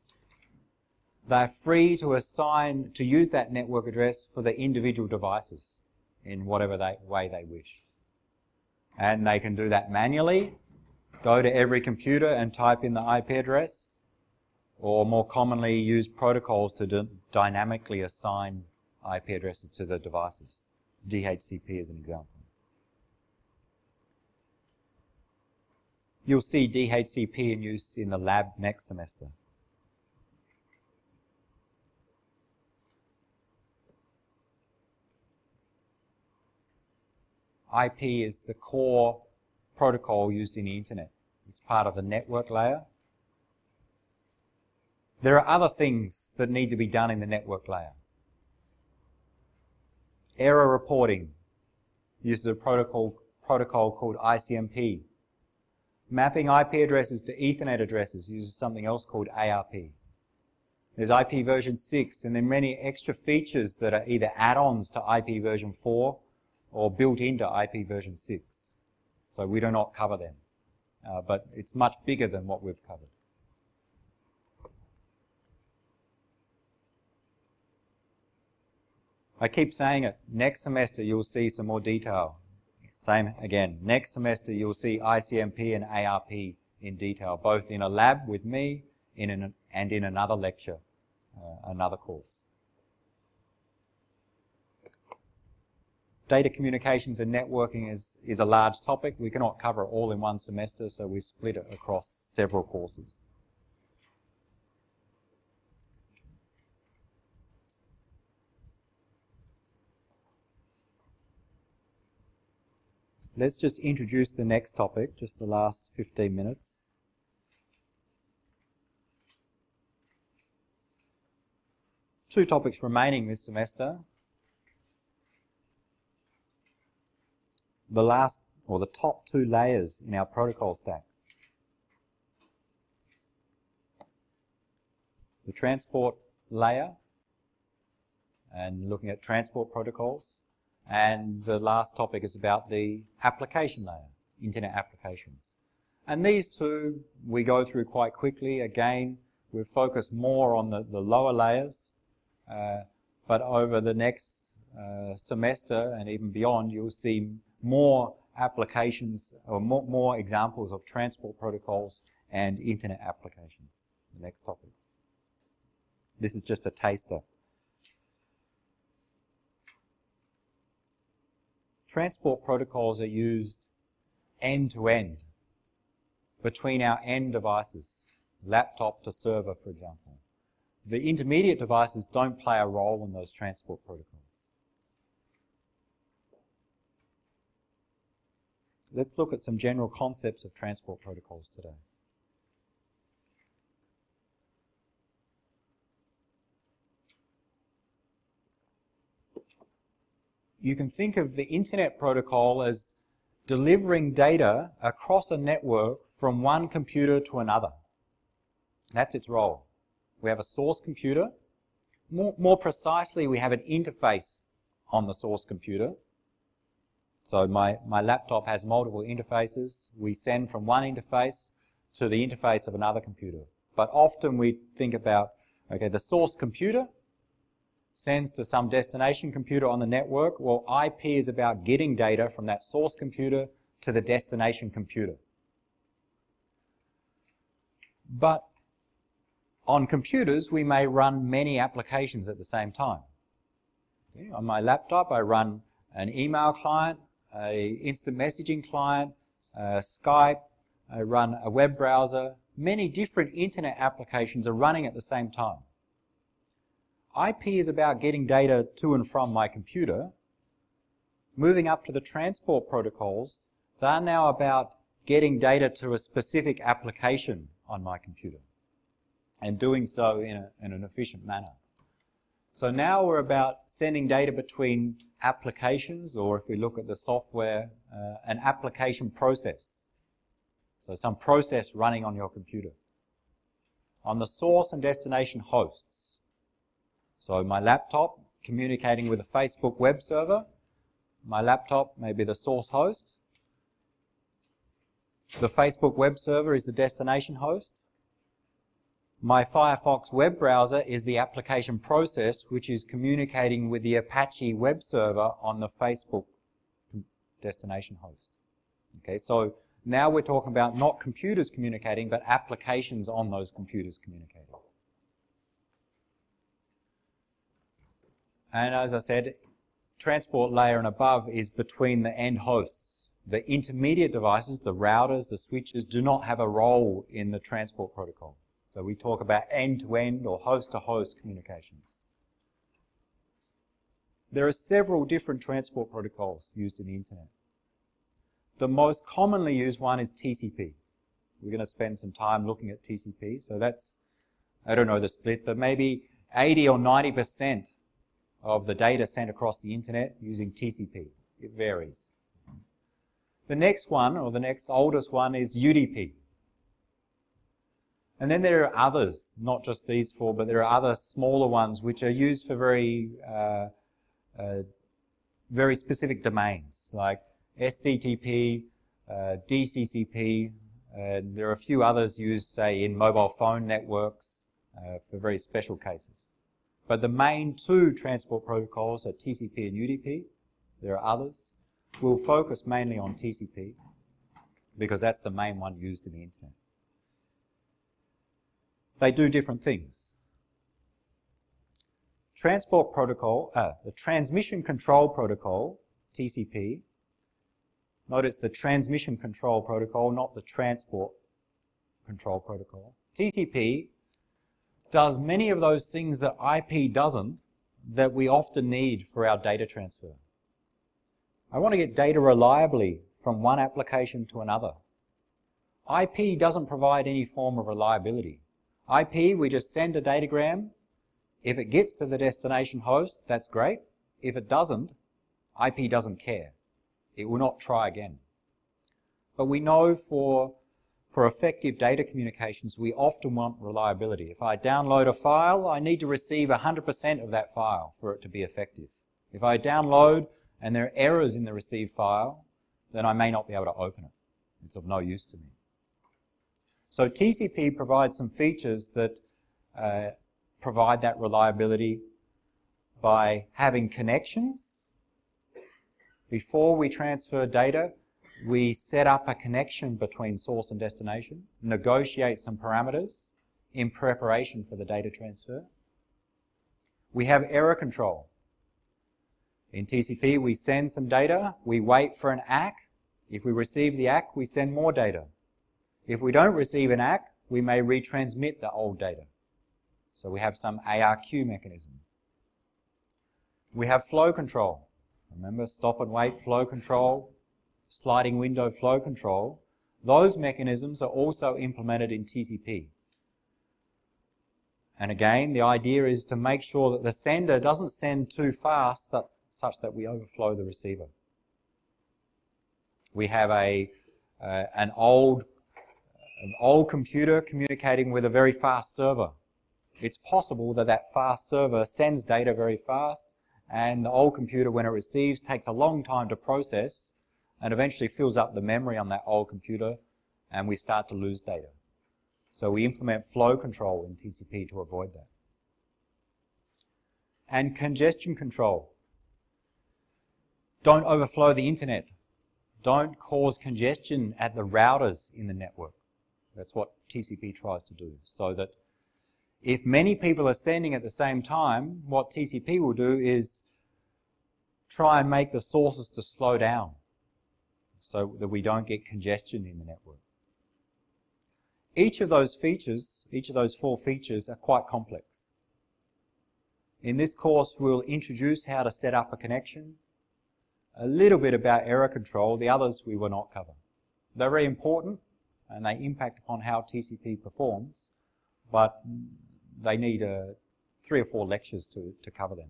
they're free to assign, to use that network address for the individual devices in whatever they, way they wish. And they can do that manually, go to every computer and type in the IP address, or more commonly use protocols to dynamically assign IP addresses to the devices. DHCP as an example. You'll see DHCP in use in the lab next semester. IP is the core protocol used in the internet. It's part of the network layer. There are other things that need to be done in the network layer. Error reporting uses a protocol, protocol called ICMP. Mapping IP addresses to Ethernet addresses uses something else called ARP. There's IP version 6 and then many extra features that are either add-ons to IP version 4 or built into IP version 6. So we do not cover them. Uh, but it's much bigger than what we've covered. I keep saying it. Next semester you'll see some more detail. Same again. Next semester you'll see ICMP and ARP in detail, both in a lab with me in an, and in another lecture, uh, another course. Data communications and networking is, is a large topic. We cannot cover it all in one semester, so we split it across several courses. Let's just introduce the next topic, just the last 15 minutes. Two topics remaining this semester. the last or the top two layers in our protocol stack. The transport layer and looking at transport protocols. And the last topic is about the application layer, internet applications. And these two we go through quite quickly. Again, we've focused more on the, the lower layers, uh, but over the next uh, semester and even beyond, you'll see more applications or more, more examples of transport protocols and internet applications. The next topic. This is just a taster. Transport protocols are used end to end between our end devices, laptop to server, for example. The intermediate devices don't play a role in those transport protocols. let's look at some general concepts of transport protocols today. You can think of the internet protocol as delivering data across a network from one computer to another. That's its role. We have a source computer. More, more precisely, we have an interface on the source computer. So my, my laptop has multiple interfaces. We send from one interface to the interface of another computer. But often we think about, okay, the source computer sends to some destination computer on the network. Well, IP is about getting data from that source computer to the destination computer. But on computers, we may run many applications at the same time. Okay, on my laptop, I run an email client, a instant messaging client, Skype, I run a web browser. Many different internet applications are running at the same time. IP is about getting data to and from my computer. Moving up to the transport protocols, they're now about getting data to a specific application on my computer and doing so in, a, in an efficient manner. So now we're about sending data between applications, or if we look at the software, uh, an application process. So some process running on your computer. On the source and destination hosts. So my laptop communicating with a Facebook web server. My laptop may be the source host. The Facebook web server is the destination host. My Firefox web browser is the application process which is communicating with the Apache web server on the Facebook destination host. Okay, so now we're talking about not computers communicating, but applications on those computers communicating. And as I said, transport layer and above is between the end hosts. The intermediate devices, the routers, the switches, do not have a role in the transport protocol. So we talk about end-to-end or host-to-host communications. There are several different transport protocols used in the internet. The most commonly used one is TCP. We're going to spend some time looking at TCP. So that's, I don't know the split, but maybe 80 or 90% of the data sent across the internet using TCP. It varies. The next one, or the next oldest one, is UDP. And then there are others, not just these four, but there are other smaller ones which are used for very, uh, uh, very specific domains, like SCTP, uh, DCCP. there are a few others used, say, in mobile phone networks uh, for very special cases. But the main two transport protocols are TCP and UDP. There are others. We'll focus mainly on TCP because that's the main one used in the internet. They do different things. Transport protocol, uh, the transmission control protocol, TCP, notice the transmission control protocol, not the transport control protocol. TCP does many of those things that IP doesn't that we often need for our data transfer. I want to get data reliably from one application to another. IP doesn't provide any form of reliability. IP, we just send a datagram. If it gets to the destination host, that's great. If it doesn't, IP doesn't care. It will not try again. But we know for for effective data communications, we often want reliability. If I download a file, I need to receive 100% of that file for it to be effective. If I download and there are errors in the received file, then I may not be able to open it. It's of no use to me. So TCP provides some features that uh, provide that reliability by having connections. Before we transfer data, we set up a connection between source and destination, negotiate some parameters in preparation for the data transfer. We have error control. In TCP, we send some data, we wait for an ACK. If we receive the ACK, we send more data. If we don't receive an ACK, we may retransmit the old data. So we have some ARQ mechanism. We have flow control. Remember, stop and wait flow control sliding window flow control, those mechanisms are also implemented in TCP. And again, the idea is to make sure that the sender doesn't send too fast such that we overflow the receiver. We have a uh, an old an old computer communicating with a very fast server. It's possible that that fast server sends data very fast, and the old computer, when it receives, takes a long time to process, and eventually fills up the memory on that old computer, and we start to lose data. So we implement flow control in TCP to avoid that. And congestion control. Don't overflow the internet. Don't cause congestion at the routers in the network. That's what TCP tries to do. So that if many people are sending at the same time, what TCP will do is try and make the sources to slow down so that we don't get congestion in the network. Each of those features, each of those four features are quite complex. In this course, we'll introduce how to set up a connection, a little bit about error control, the others we will not cover. They're very important and they impact upon how TCP performs, but they need uh, three or four lectures to, to cover them.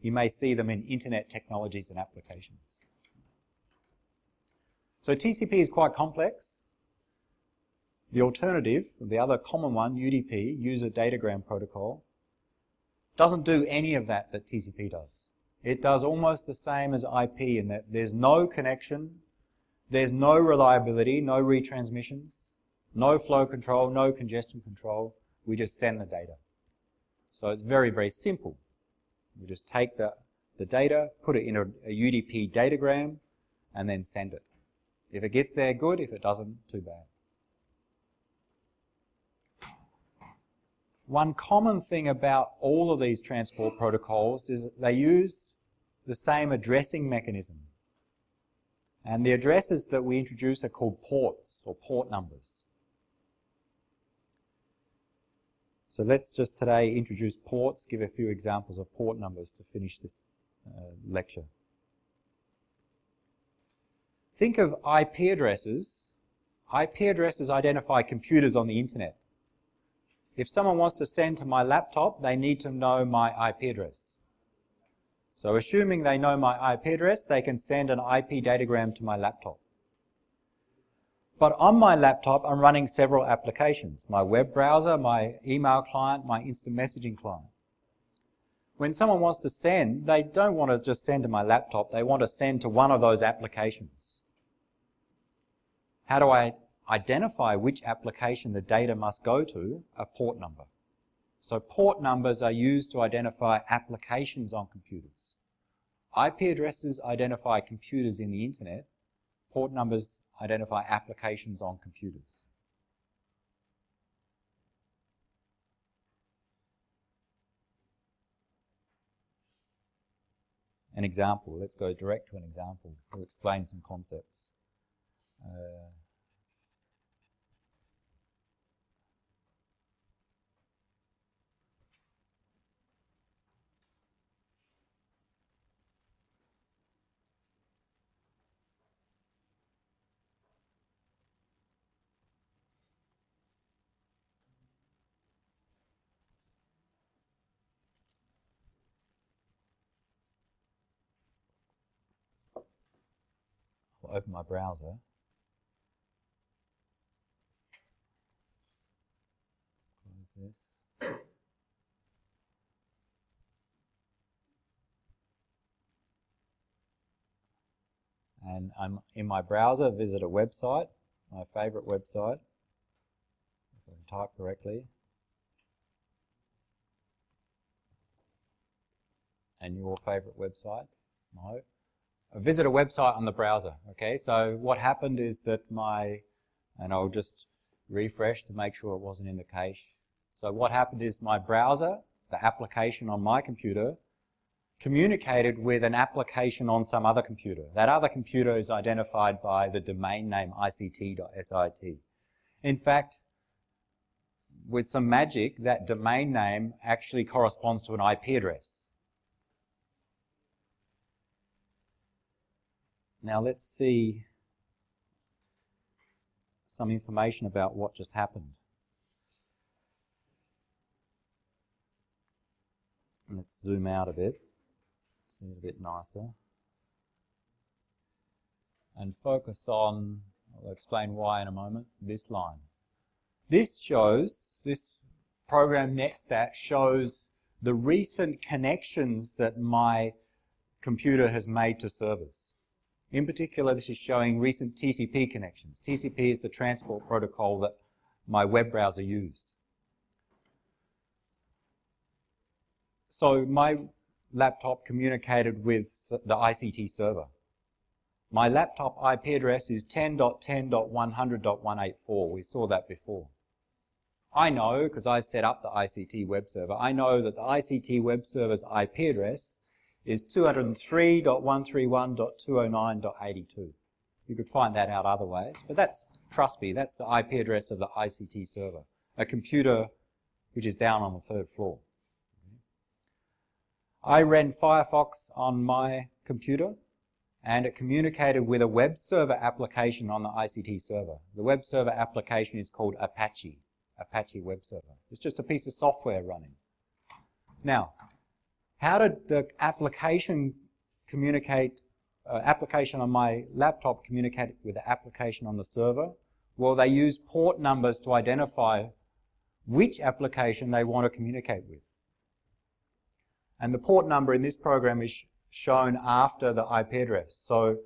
You may see them in internet technologies and applications. So TCP is quite complex. The alternative, the other common one, UDP, User Datagram Protocol, doesn't do any of that that TCP does. It does almost the same as IP in that there's no connection, there's no reliability, no retransmissions, no flow control, no congestion control. We just send the data. So it's very, very simple. We just take the, the data, put it in a, a UDP datagram, and then send it. If it gets there, good. If it doesn't, too bad. One common thing about all of these transport protocols is they use the same addressing mechanism. And the addresses that we introduce are called ports or port numbers. So let's just today introduce ports, give a few examples of port numbers to finish this uh, lecture. Think of IP addresses. IP addresses identify computers on the internet. If someone wants to send to my laptop, they need to know my IP address. So assuming they know my IP address, they can send an IP datagram to my laptop. But on my laptop, I'm running several applications. My web browser, my email client, my instant messaging client. When someone wants to send, they don't want to just send to my laptop, they want to send to one of those applications. How do I identify which application the data must go to? A port number. So port numbers are used to identify applications on computers. IP addresses identify computers in the internet. Port numbers identify applications on computers. An example, let's go direct to an example to explain some concepts. Uh, open my browser. Close this. And I'm in my browser, visit a website, my favorite website, if I can type correctly. And your favorite website, no visit a website on the browser. Okay, so what happened is that my, and I'll just refresh to make sure it wasn't in the cache. So what happened is my browser, the application on my computer, communicated with an application on some other computer. That other computer is identified by the domain name ict.siit. In fact, with some magic, that domain name actually corresponds to an IP address. Now let's see some information about what just happened. Let's zoom out a bit, see it a bit nicer. and focus on, I'll explain why in a moment, this line. This shows, this program NetStat shows the recent connections that my computer has made to servers. In particular, this is showing recent TCP connections. TCP is the transport protocol that my web browser used. So my laptop communicated with the ICT server. My laptop IP address is 10.10.100.184. We saw that before. I know, because I set up the ICT web server, I know that the ICT web server's IP address is 203.131.209.82. You could find that out other ways, but that's, trust me, that's the IP address of the ICT server, a computer which is down on the third floor. I ran Firefox on my computer and it communicated with a web server application on the ICT server. The web server application is called Apache, Apache Web Server. It's just a piece of software running. Now, how did the application communicate, uh, application on my laptop communicate with the application on the server? Well, they use port numbers to identify which application they want to communicate with. And the port number in this program is shown after the IP address. So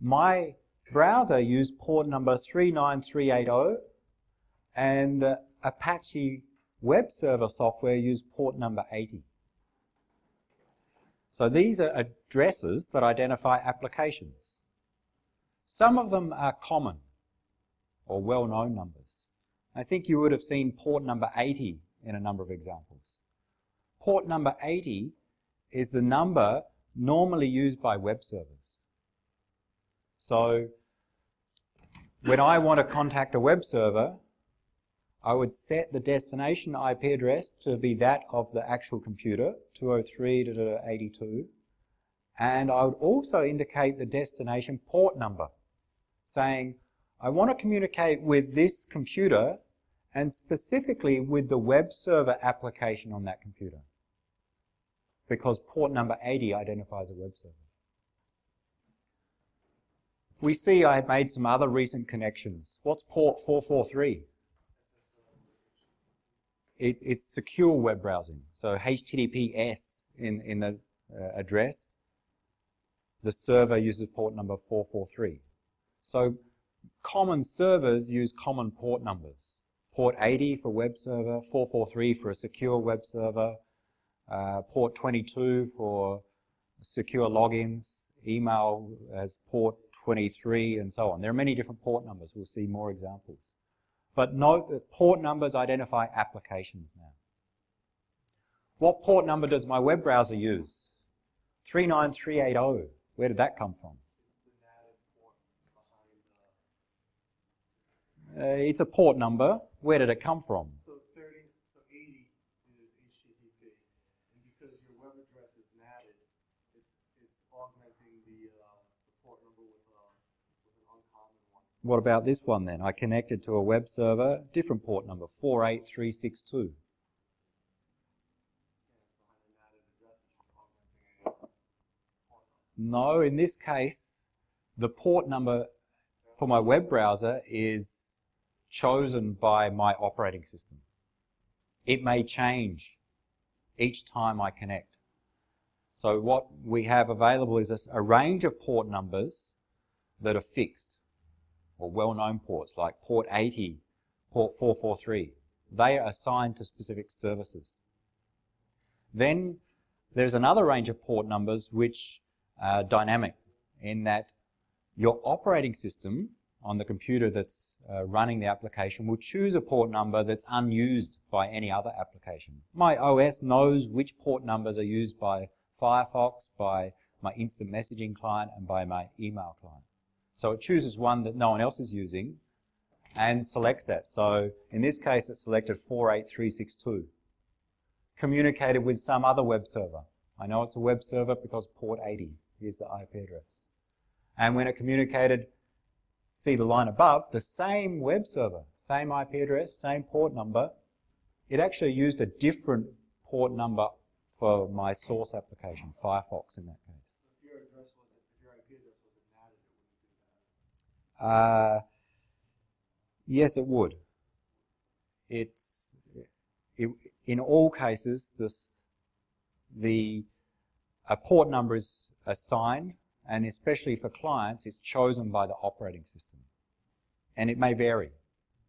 my browser used port number 39380 and the Apache web server software used port number 80. So these are addresses that identify applications. Some of them are common or well-known numbers. I think you would have seen port number 80 in a number of examples. Port number 80 is the number normally used by web servers. So when I want to contact a web server, I would set the destination IP address to be that of the actual computer, 203.82, and I would also indicate the destination port number, saying, I want to communicate with this computer and specifically with the web server application on that computer because port number 80 identifies a web server. We see I have made some other recent connections. What's port 443? It, it's secure web browsing. So HTTPS in, in the uh, address, the server uses port number 443. So common servers use common port numbers. Port 80 for web server, 443 for a secure web server, uh, port 22 for secure logins, email as port 23, and so on. There are many different port numbers. We'll see more examples. But note that port numbers identify applications now. What port number does my web browser use? 39380. Where did that come from? Uh, it's a port number. Where did it come from? So 30, so 80 is HTTP. And because your web address is NATed, it's, it's augmenting the, uh, the port number with, uh, with an uncommon one. What about this one then? I connected to a web server, different port number, 48362. No, in this case, the port number for my web browser is chosen by my operating system. It may change each time I connect. So what we have available is a range of port numbers that are fixed or well-known ports like port 80, port 443. They are assigned to specific services. Then there's another range of port numbers which are dynamic in that your operating system on the computer that's uh, running the application will choose a port number that's unused by any other application. My OS knows which port numbers are used by Firefox, by my instant messaging client, and by my email client. So it chooses one that no one else is using and selects that. So in this case, it selected 48362. Communicated with some other web server. I know it's a web server because port 80 is the IP address. And when it communicated, see the line above, the same web server, same IP address, same port number, it actually used a different port number for my source application, Firefox in that case. Uh, yes, it would. It's it, in all cases this the a port number is assigned, and especially for clients, it's chosen by the operating system, and it may vary.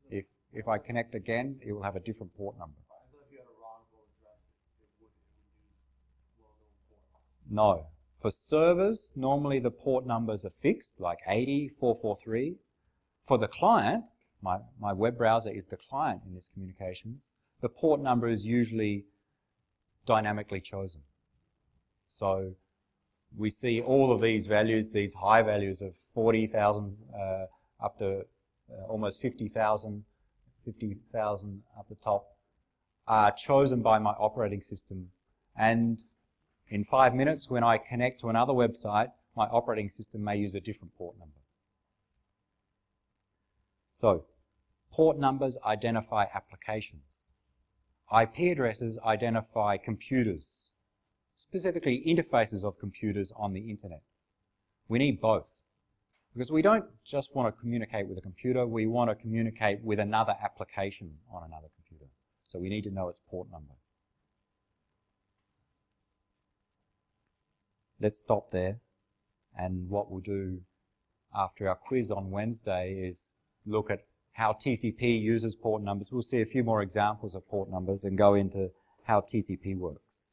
If if I connect again, it will have a different port number. I thought if you had a routable address, it would, it would use well-known ports. No. For servers, normally the port numbers are fixed, like 80, 443. For the client, my, my web browser is the client in this communications, the port number is usually dynamically chosen. So we see all of these values, these high values of 40,000 uh, up to uh, almost 50,000, 50,000 up the top, are chosen by my operating system. And in five minutes, when I connect to another website, my operating system may use a different port number. So, port numbers identify applications. IP addresses identify computers, specifically interfaces of computers on the internet. We need both. Because we don't just want to communicate with a computer, we want to communicate with another application on another computer. So we need to know its port number. Let's stop there. And what we'll do after our quiz on Wednesday is look at how TCP uses port numbers. We'll see a few more examples of port numbers and go into how TCP works.